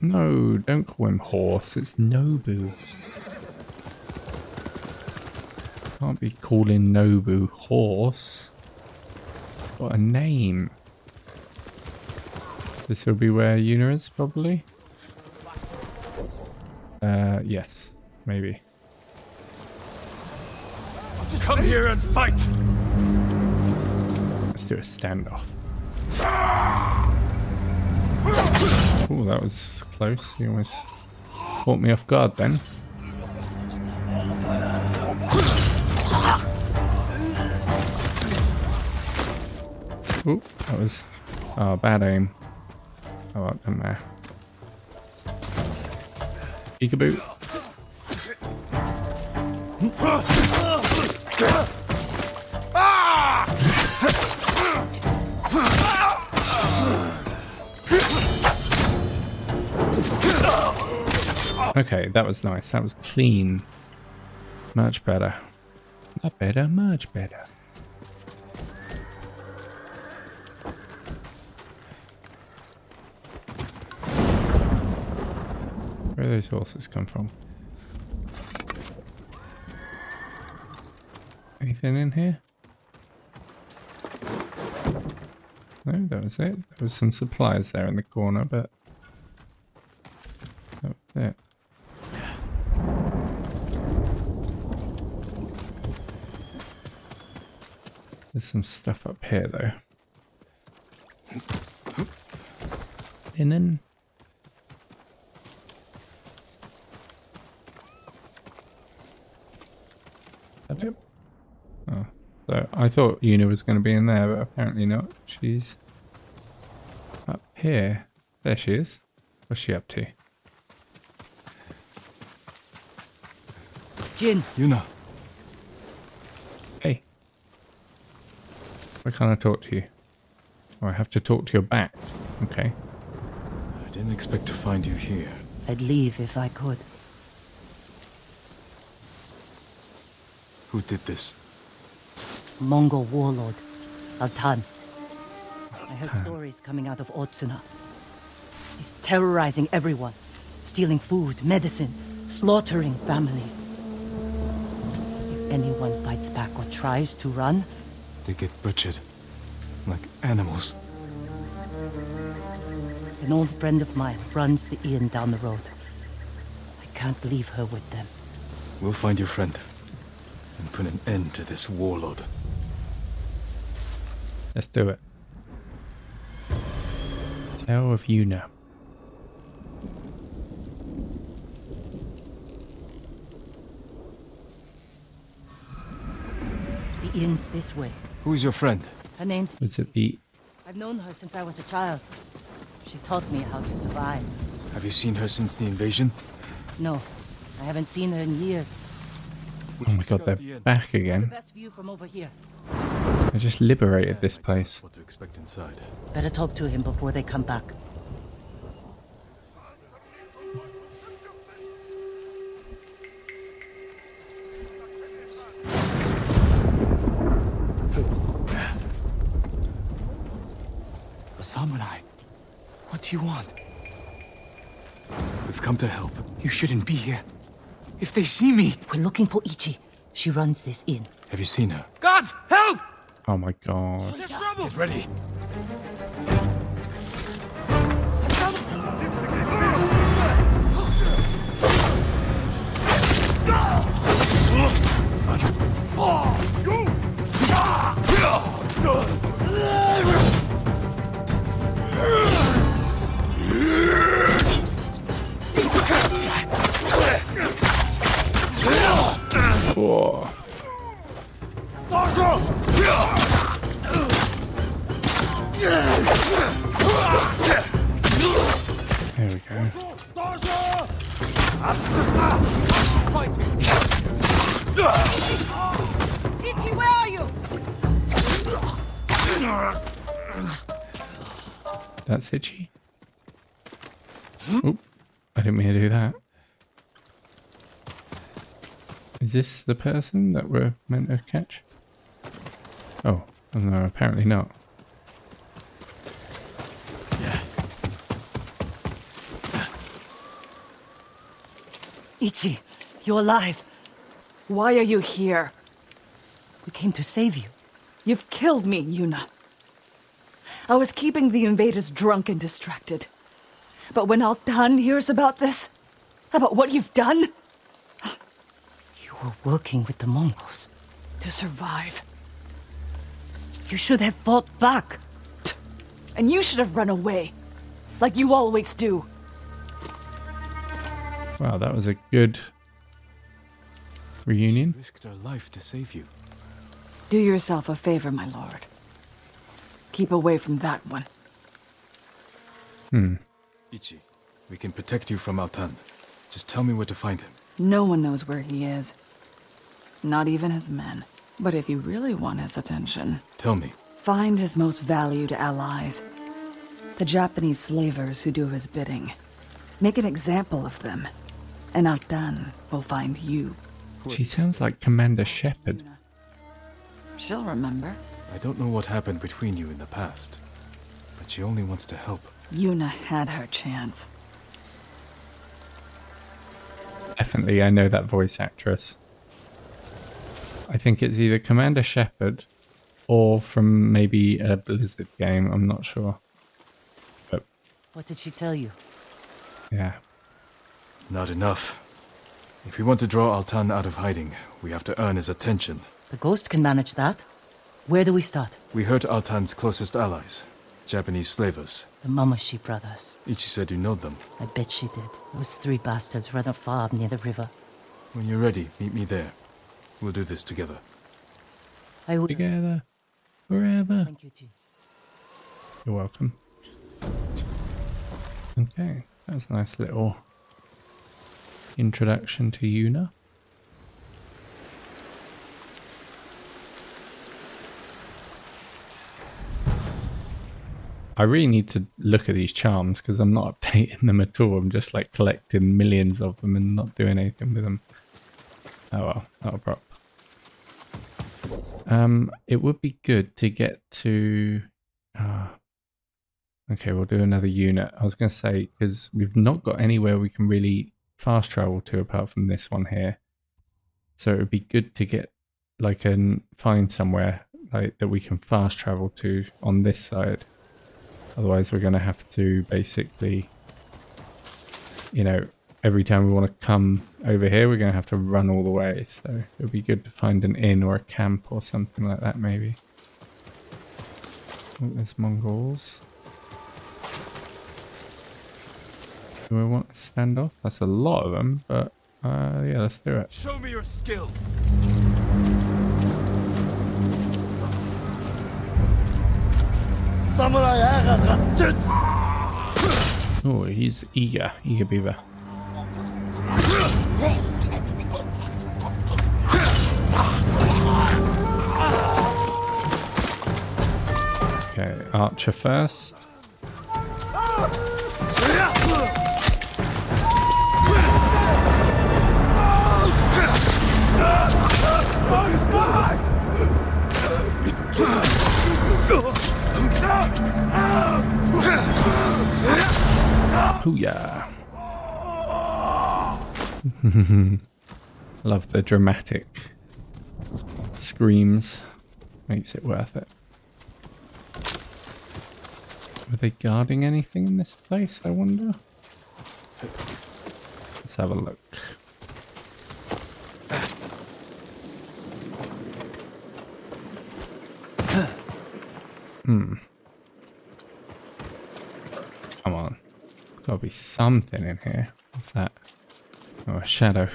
No, don't call him horse. It's Nobu. Can't be calling Nobu horse. What a name. This will be where Yuna is, probably. Uh, yes, maybe. Come here and fight! Let's do a standoff. Oh, that was close. You almost caught me off guard then. Oh, that was oh, bad aim. Oh, well, doesn't matter. Peekaboo. Okay, that was nice. That was clean. Much better. Not better, much better. Where those horses come from? Anything in here? No, that was it. There was some supplies there in the corner, but that was it. There's some stuff up here though. Linen. Hello. Oh, so I thought Yuna was going to be in there, but apparently not. She's up here. There she is. What's she up to? Jin. Yuna. Hey. Why can't I talk to you? Or I have to talk to your back. Okay. I didn't expect to find you here. I'd leave if I could. Who did this? Mongol warlord, Altan. I heard stories coming out of Otsuna. He's terrorizing everyone, stealing food, medicine, slaughtering families. If anyone fights back or tries to run, They get butchered. Like animals. an old friend of mine runs the inn down the road. I can't leave her with them. We'll find your friend. And put an end to this warlord. Let's do it. Tale of Yuna. The inn's this way. Who's your friend? Her name's Was it the I've known her since I was a child. She taught me how to survive. Have you seen her since the invasion? No, I haven't seen her in years. Oh my god, they're back The again. best view from over here. I just liberated this place. What to expect inside. Better talk to him before they come back. A samurai. What do you want? We've come to help. You shouldn't be here. If they see me... We're looking for Ichi. She runs this inn. Have you seen her? Oh my god. There's trouble! Get ready. Whoa. There we go. Ichi, where are you? That's itchy. Oop. I didn't mean to do that. Is this the person that we're meant to catch? Oh, no, apparently not. Ichi, you're alive. Why are you here? We came to save you. You've killed me, Yuna. I was keeping the invaders drunk and distracted. But when Altan hears about this, about what you've done, You were working with the Mongols. to survive, You should have fought back. and you should have run away, like you always do. Wow, that was a good reunion. Risked her life to save you. Do yourself a favor, my lord. Keep away from that one. Hmm. Ichi, we can protect you from Altan. Just tell me where to find him. No one knows where he is. Not even his men. But if you really want his attention, Tell me. find his most valued allies. The Japanese slavers who do his bidding. Make an example of them. And Altan will find you. She sounds like Commander Shepard. She'll remember. I don't know what happened between you in the past, but she only wants to help. Yuna had her chance. Definitely, I know that voice actress. I think it's either Commander Shepard or from maybe a Blizzard game. I'm not sure. But What did she tell you? yeah, Not enough. If we want to draw Altan out of hiding, we have to earn his attention. The ghost can manage that. Where do we start? We hurt Altan's closest allies, Japanese slavers. The Mamushi brothers. Ichi said you know them. I bet she did. Those three bastards run a farm near the river. When you're ready, meet me there. We'll do this together. I will. Together. Forever. Thank you. you're welcome. Okay, that's a nice little introduction to Yuna. I really need to look at these charms because I'm not updating them at all. I'm just like collecting millions of them and not doing anything with them. Oh well, not a problem. Um, it would be good to get to. Uh, okay, we'll do another unit. I was going to say because we've not got anywhere we can really fast travel to apart from this one here. So it would be good to get like and find somewhere like that we can fast travel to on this side. Otherwise, we're going to have to basically, you know, every time we want to come over here, we're going to have to run all the way. So it would be good to find an inn or a camp or something like that, maybe. Oh, there's Mongols. Do I want to stand off? That's a lot of them, but uh, yeah, let's do it. Show me your skill. Samurai Oh, he's eager, eager beaver. Okay, archer first. Hooyah. Love the dramatic screams. Makes it worth it. Were they guarding anything in this place, I wonder? Let's have a look. Hmm. Come on. Gotta be something in here. What's that? Oh, a shadow.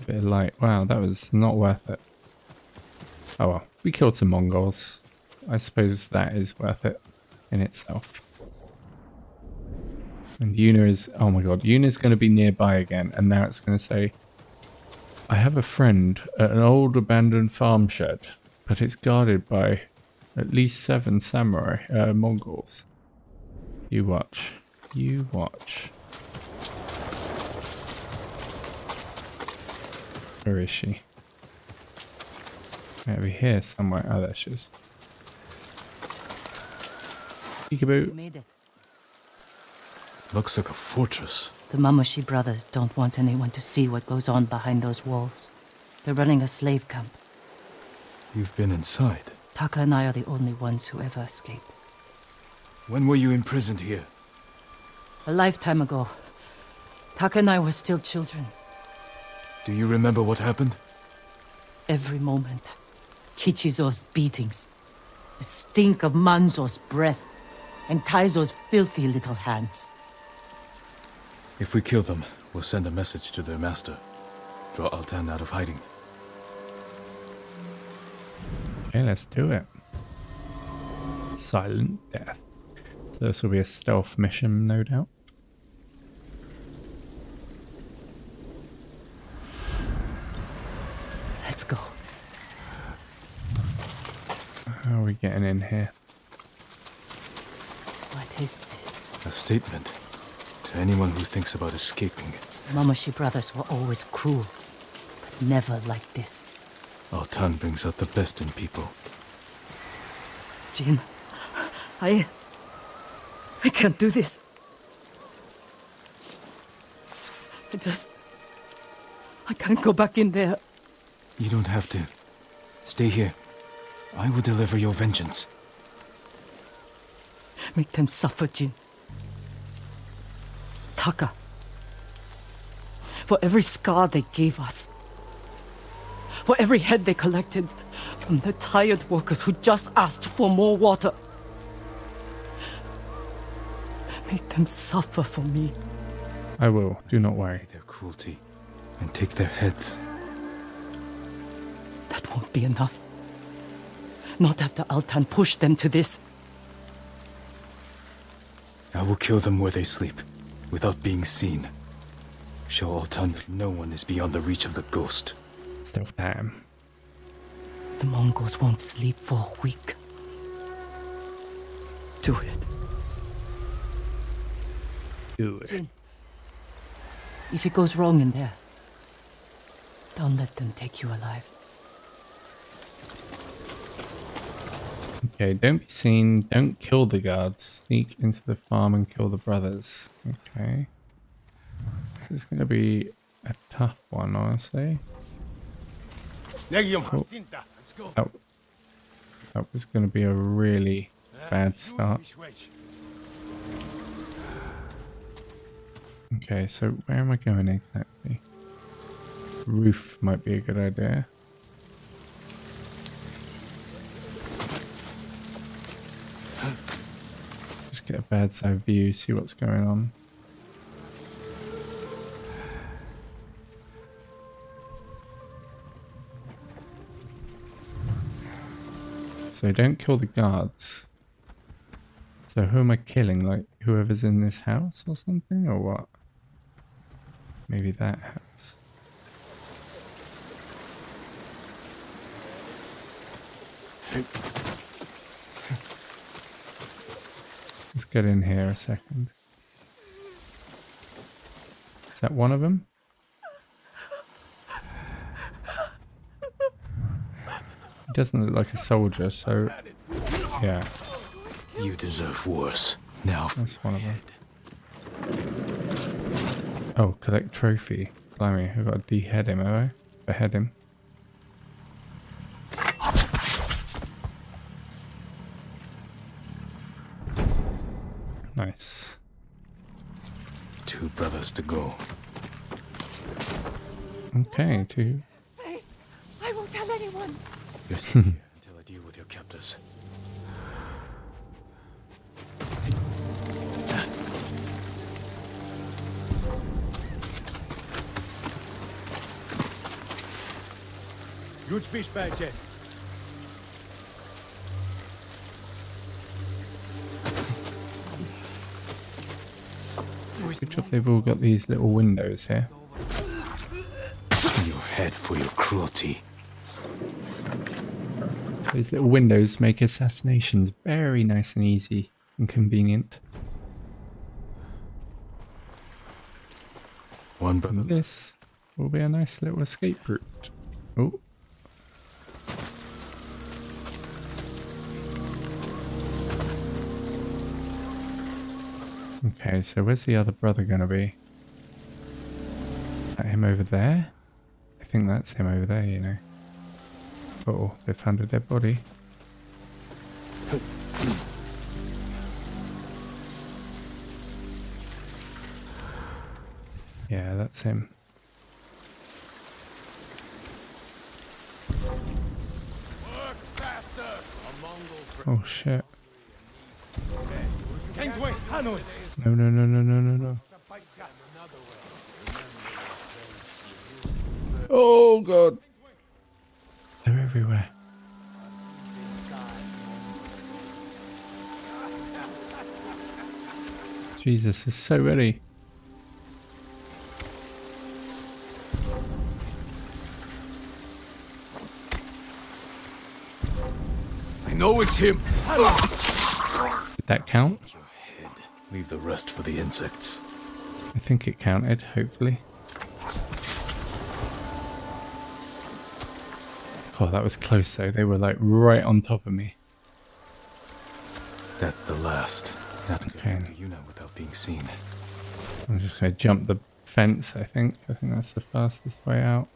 A bit of light. Wow, that was not worth it. Oh well, we killed some Mongols. I suppose that is worth it in itself. And Yuna is, oh my god, Yuna is going to be nearby again, and now it's going to say, I have a friend at an old abandoned farm shed, but it's guarded by at least seven samurai, uh, Mongols. You watch. You watch. Where is she? Maybe here somewhere. Oh, there she is. Peekaboo. Made it. Looks like a fortress. The Mamushi brothers don't want anyone to see what goes on behind those walls. They're running a slave camp. You've been inside. Taka and I are the only ones who ever escaped. When were you imprisoned here? A lifetime ago. Taka and I were still children. Do you remember what happened? Every moment. Kichizo's beatings. The stink of Manzo's breath. And Taizo's filthy little hands. If we kill them, we'll send a message to their master. Draw Altan out of hiding. Okay, let's do it. Silent death. So this will be a stealth mission, no doubt. Let's go. How are we getting in here? What is this? A statement to anyone who thinks about escaping. Mamushi brothers were always cruel, but never like this. Altan brings out the best in people. Jin, I... I can't do this. I just... I can't go back in there. You don't have to. Stay here. I will deliver your vengeance. Make them suffer, Jin. Taka. For every scar they gave us. For every head they collected from the tired workers who just asked for more water. Make them suffer for me. I will, do not worry. Their cruelty and take their heads. That won't be enough. Not after Altan pushed them to this. I will kill them where they sleep, without being seen. Show Altan that no one is beyond the reach of the ghost. Stealth time. The Mongols won't sleep for a week. Do it. Do it. Jin, if it goes wrong in there, don't let them take you alive. Okay, don't be seen. Don't kill the guards. Sneak into the farm and kill the brothers. Okay. This is going to be a tough one, honestly. Oh, that, that was going to be a really bad start. Okay, so where am I going exactly? Roof might be a good idea. Get a bird's eye view, see what's going on. So don't kill the guards. So who am I killing? Like whoever's in this house or something or what? Maybe that house. Let's get in here a second. Is that one of them? He doesn't look like a soldier, so yeah. You deserve worse. Now, That's one of them. Oh, collect trophy. Blimey, I've got to dehead him, have I? Behead him. Nice. Two brothers to go. Okay, two. Faith, I won't tell anyone. You're safe here until I deal with your captors. Good fish, Badger. Good job they've all got these little windows here. Your head for your cruelty. Those little windows make assassinations very nice and easy and convenient. One brother. And this will be a nice little escape route. Oh. Okay, so where's the other brother gonna be? Is that him over there? I think that's him over there, you know. Oh, they found a dead body. Yeah, that's him. Oh shit. No, no, no, no, no, no, no. Oh god. They're everywhere. Jesus, there's so many. I know it's him. Did that count? Leave the rest for the insects. I think it counted, hopefully. Oh, that was close though. They were like right on top of me. That's the last. Not Okay. to without being seen. I'm just going to jump the fence, I think. I think that's the fastest way out.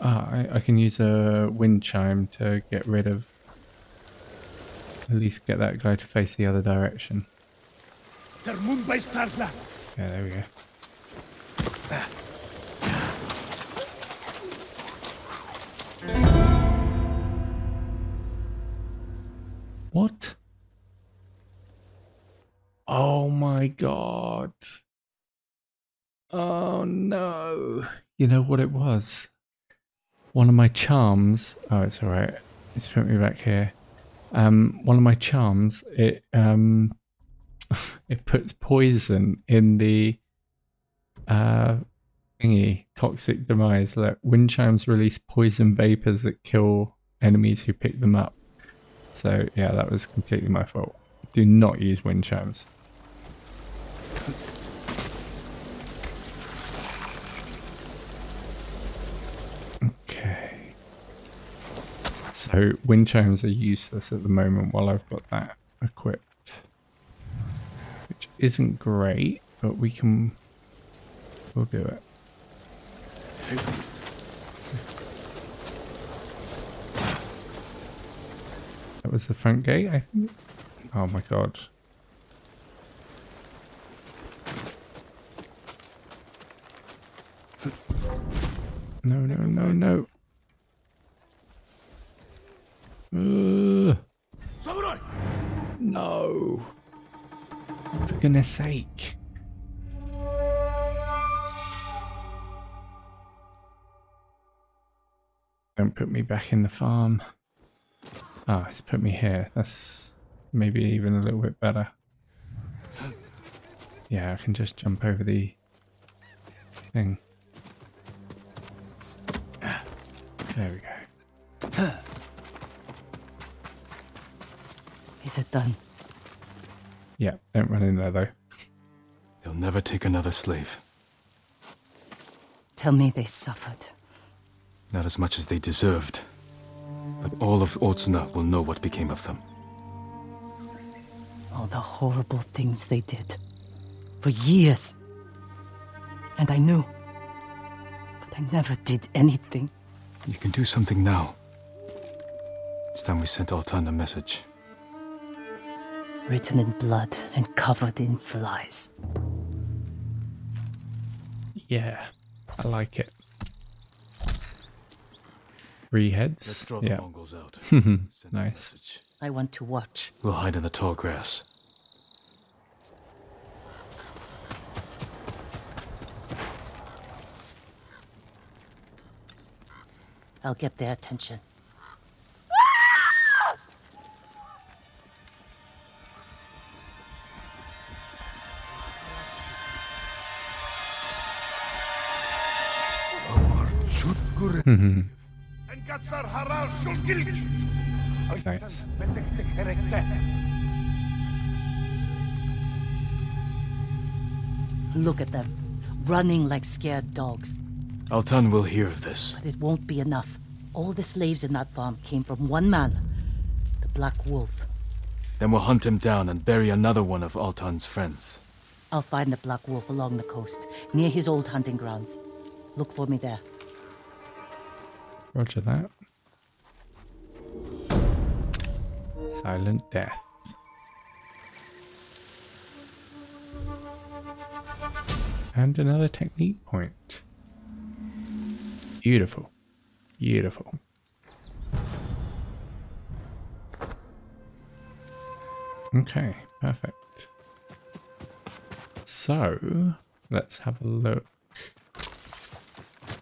Ah, I, I can use a wind chime to get rid of... At least get that guy to face the other direction. Yeah, there we go. What? Oh my god. Oh no. You know what it was? One of my charms. Oh, it's alright. It's put me back here. Um, one of my charms, it um it puts poison in the uh thingy, toxic demise. Like wind chimes release poison vapors that kill enemies who pick them up. So yeah, that was completely my fault. Do not use wind chimes. So wind chimes are useless at the moment while I've got that equipped. Which isn't great, but we can we'll do it. That was the front gate, I think. Oh my god. No, no, no, no. Samurai! No. For goodness sake. Don't put me back in the farm. Ah, it's put me here. That's maybe even a little bit better. Yeah, I can just jump over the thing. There we go. Is it done? Yeah, don't run in there though. They'll never take another slave. Tell me they suffered. Not as much as they deserved. But all of Otsuna will know what became of them. All the horrible things they did. For years. And I knew. But I never did anything. You can do something now. It's time we sent Altan a message. Written in blood and covered in flies. Yeah, I like it. Three heads. Let's draw the. Mongols out. Send a nice. message. I want to watch. We'll hide in the tall grass. I'll get their attention. Nice. Mm-hmm. Nice. Look at them. Running like scared dogs. Altan will hear of this. But it won't be enough. All the slaves in that farm came from one man. The Black Wolf. Then we'll hunt him down and bury another one of Altan's friends. I'll find the Black Wolf along the coast, near his old hunting grounds. Look for me there. Roger that. Silent death. And another technique point. Beautiful. Beautiful. Okay, perfect. So, let's have a look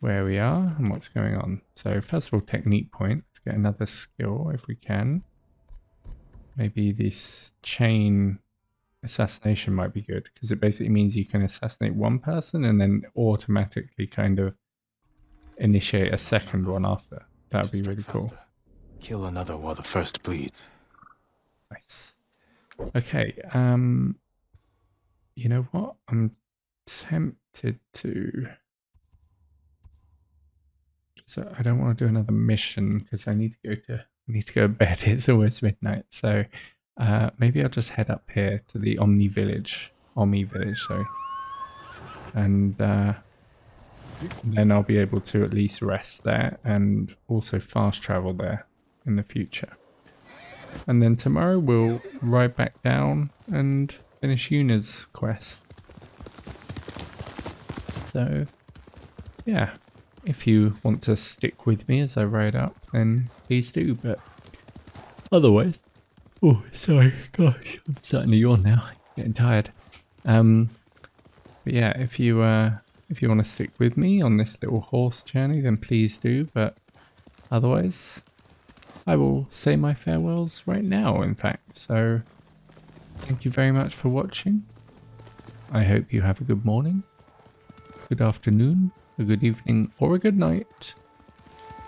where we are and what's going on. So first of all, technique point. Let's get another skill if we can. Maybe this chain assassination might be good because it basically means you can assassinate one person and then automatically kind of initiate a second one after. That would be really cool. Kill another while the first bleeds. Nice. Okay, um you know what? I'm tempted to so I don't want to do another mission because I need to go to I need to go to bed. It's always midnight. So uh maybe I'll just head up here to the Omni village. Omni village, so and uh then I'll be able to at least rest there and also fast travel there in the future. And then tomorrow we'll ride back down and finish Yuna's quest. So, yeah, if you want to stick with me as I ride up, then please do. But otherwise, oh, sorry, gosh, I'm starting to yawn now. Getting tired. Um, but yeah, if you uh, if you want to stick with me on this little horse journey, then please do. But otherwise, I will say my farewells right now. In fact, so thank you very much for watching. I hope you have a good morning, good afternoon, a good evening, or a good night.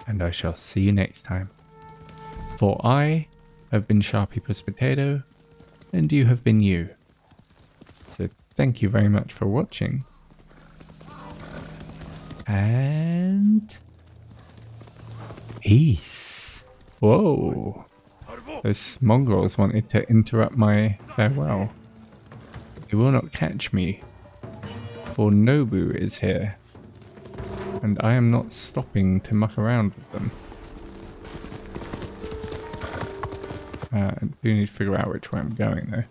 And I shall see you next time. For I I've been Sharpypus Potato, and you have been you. So thank you very much for watching. And peace. Whoa. Those mongrels wanted to interrupt my farewell. They will not catch me, for Nobu is here, and I am not stopping to muck around with them. Uh, I do need to figure out which way I'm going though.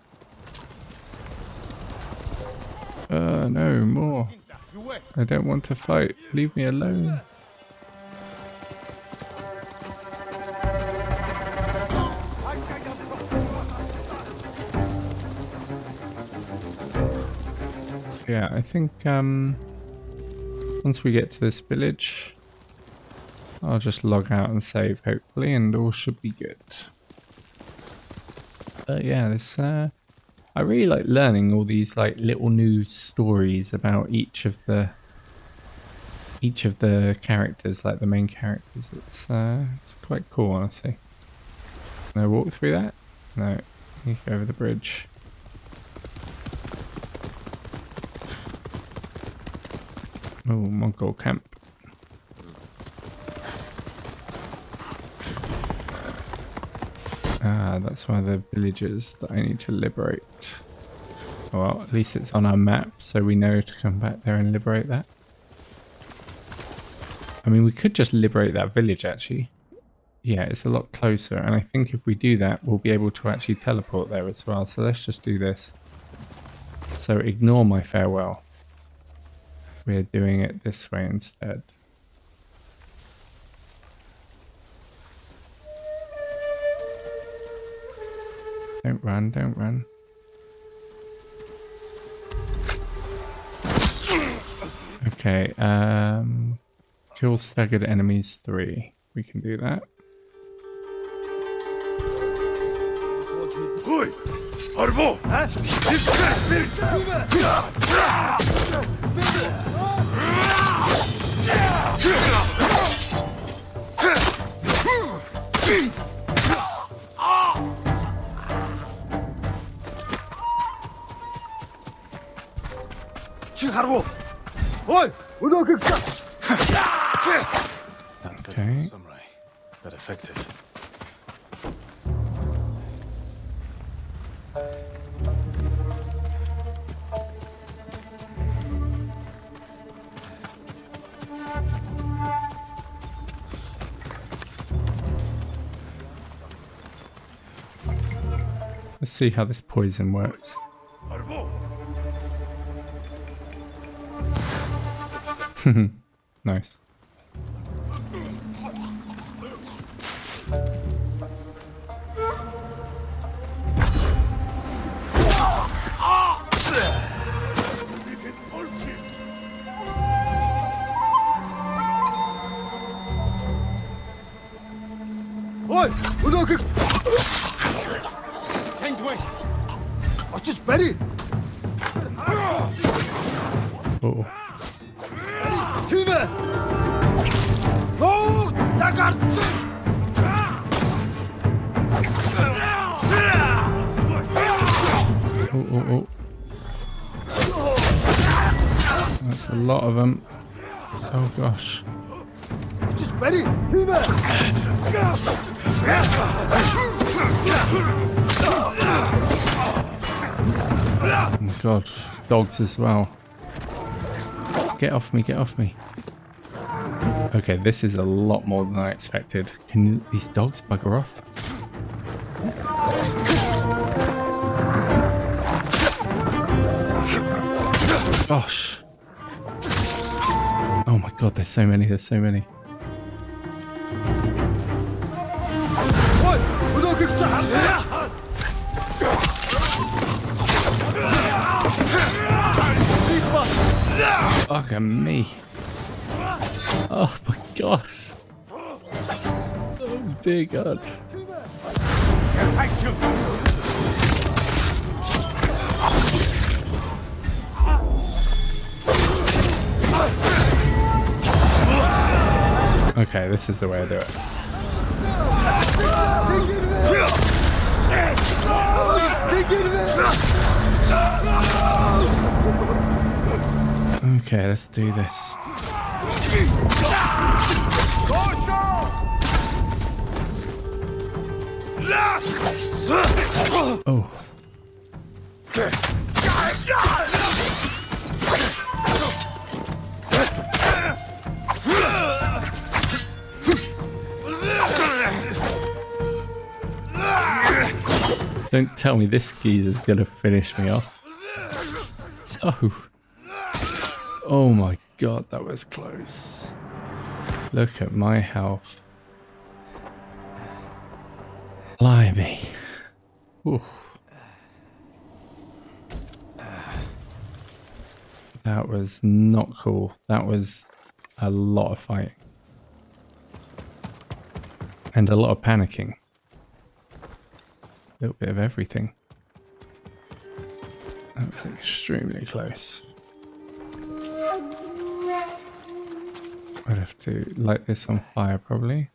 Uh, no, more. I don't want to fight. Leave me alone. Yeah, I think um, once we get to this village, I'll just log out and save hopefully and all should be good. But yeah, this uh, I really like learning all these like little new stories about each of the each of the characters, like the main characters. It's uh, it's quite cool, honestly. Can I walk through that? No, you go over the bridge. Oh, Mongol camp. Ah, that's one of the villages that I need to liberate. Well, at least it's on our map, so we know to come back there and liberate that. I mean, we could just liberate that village, actually. Yeah, it's a lot closer, and I think if we do that, we'll be able to actually teleport there as well. So let's just do this. So ignore my farewell we're doing it this way instead. Don't run, don't run. Okay, um, kill staggered enemies three. We can do that. Arvo! Huh? That effective. Let's see how this poison works. nice. Dogs as well. Get off me, get off me. Okay, this is a lot more than I expected. Can these dogs bugger off? Gosh. Oh my god, there's so many, there's so many. Uh, okay, this is the way I do it. Okay, let's do this. Oh. Don't tell me this geezer's gonna finish me off. Oh. Oh my god, that was close. Look at my health. Blimey. That was not cool. That was a lot of fighting. And a lot of panicking. A little bit of everything. That was extremely close. I'd have to light this on fire probably.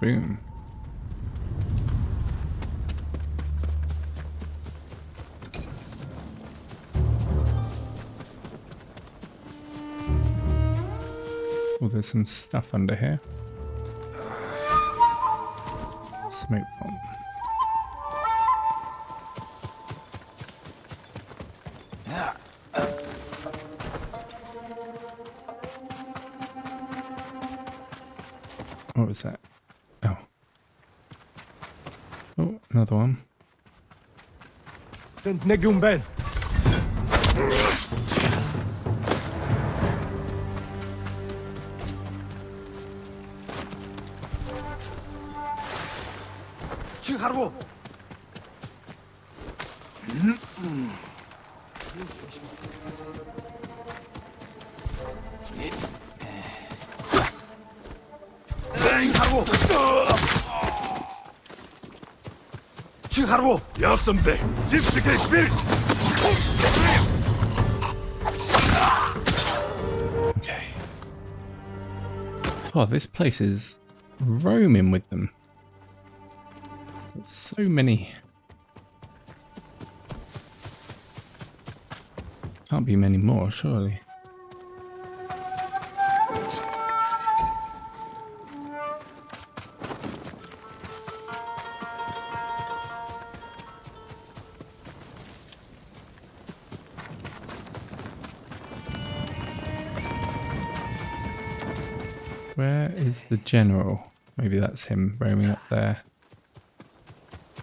Kaboom. Oh, there's some stuff under here. Smoke bomb. What was that? Oh. Another one. Tent Negum Ben. Harvo. Harvo. Jasem be. Zipstige Bild. Okay. Oh, this place is roaming with them. So many. Can't be many more, surely. The general? Maybe that's him roaming up there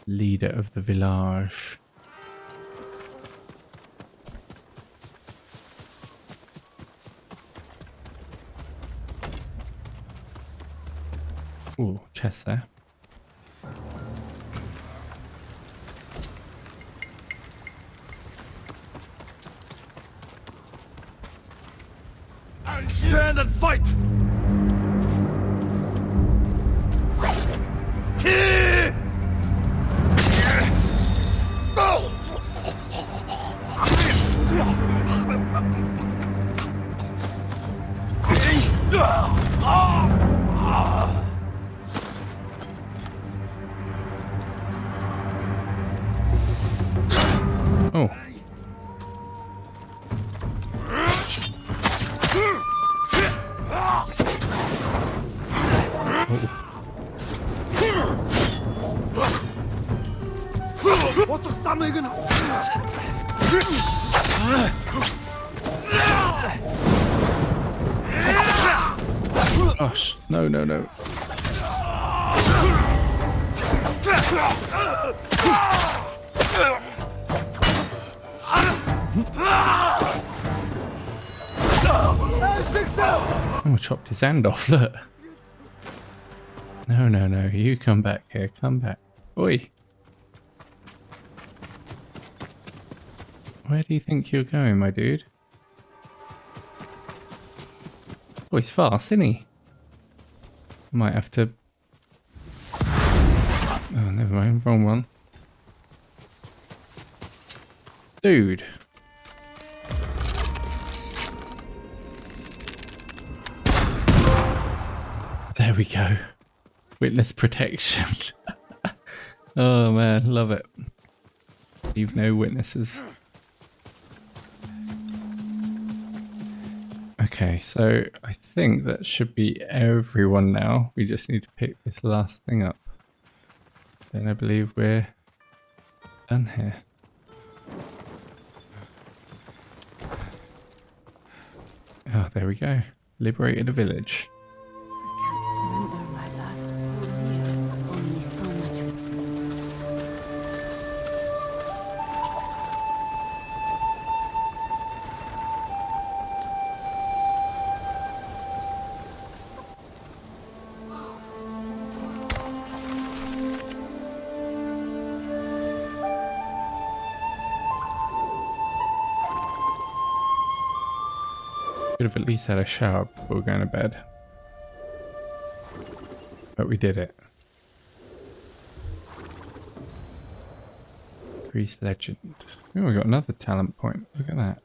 leader of the village. Ooh, chest there. I chopped his hand off, look. No, no, no, you come back here, come back. Oi. Where do you think you're going, my dude? Oh, he's fast, isn't he? Might have to... Oh, never mind, wrong one. We go. Witness protection. oh man, love it. Leave no witnesses. Okay, so I think that should be everyone now. We just need to pick this last thing up. Then I believe we're done here. Oh, there we go. Liberated a village. Had a shower before going to bed. But we did it. Grease legend. Oh, we got another talent point. Look at that.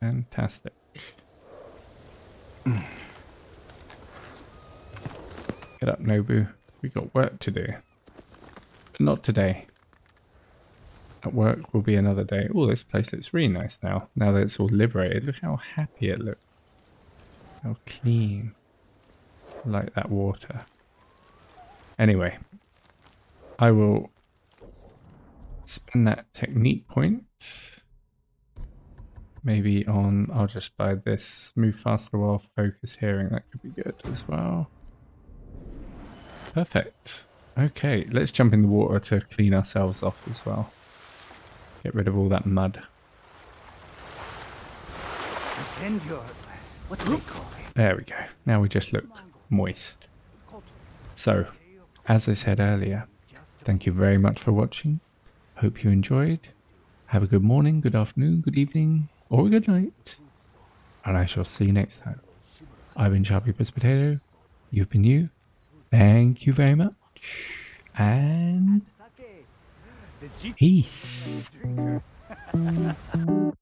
Fantastic. Get up, Nobu. We got work to do. But not today. At work will be another day. Oh, this place looks really nice now. Now that it's all liberated. Look how happy it looks. How clean. I like that water. Anyway, I will spend that technique point. Maybe on, I'll just buy this. Move faster while focus hearing. That could be good as well. Perfect. Okay, let's jump in the water to clean ourselves off as well. Get rid of all that mud. There we go. Now we just look moist. So, as I said earlier, thank you very much for watching. Hope you enjoyed. Have a good morning, good afternoon, good evening, or a good night. And I shall see you next time. I've been Sharpypus Potato. You've been you. Thank you very much. And peace.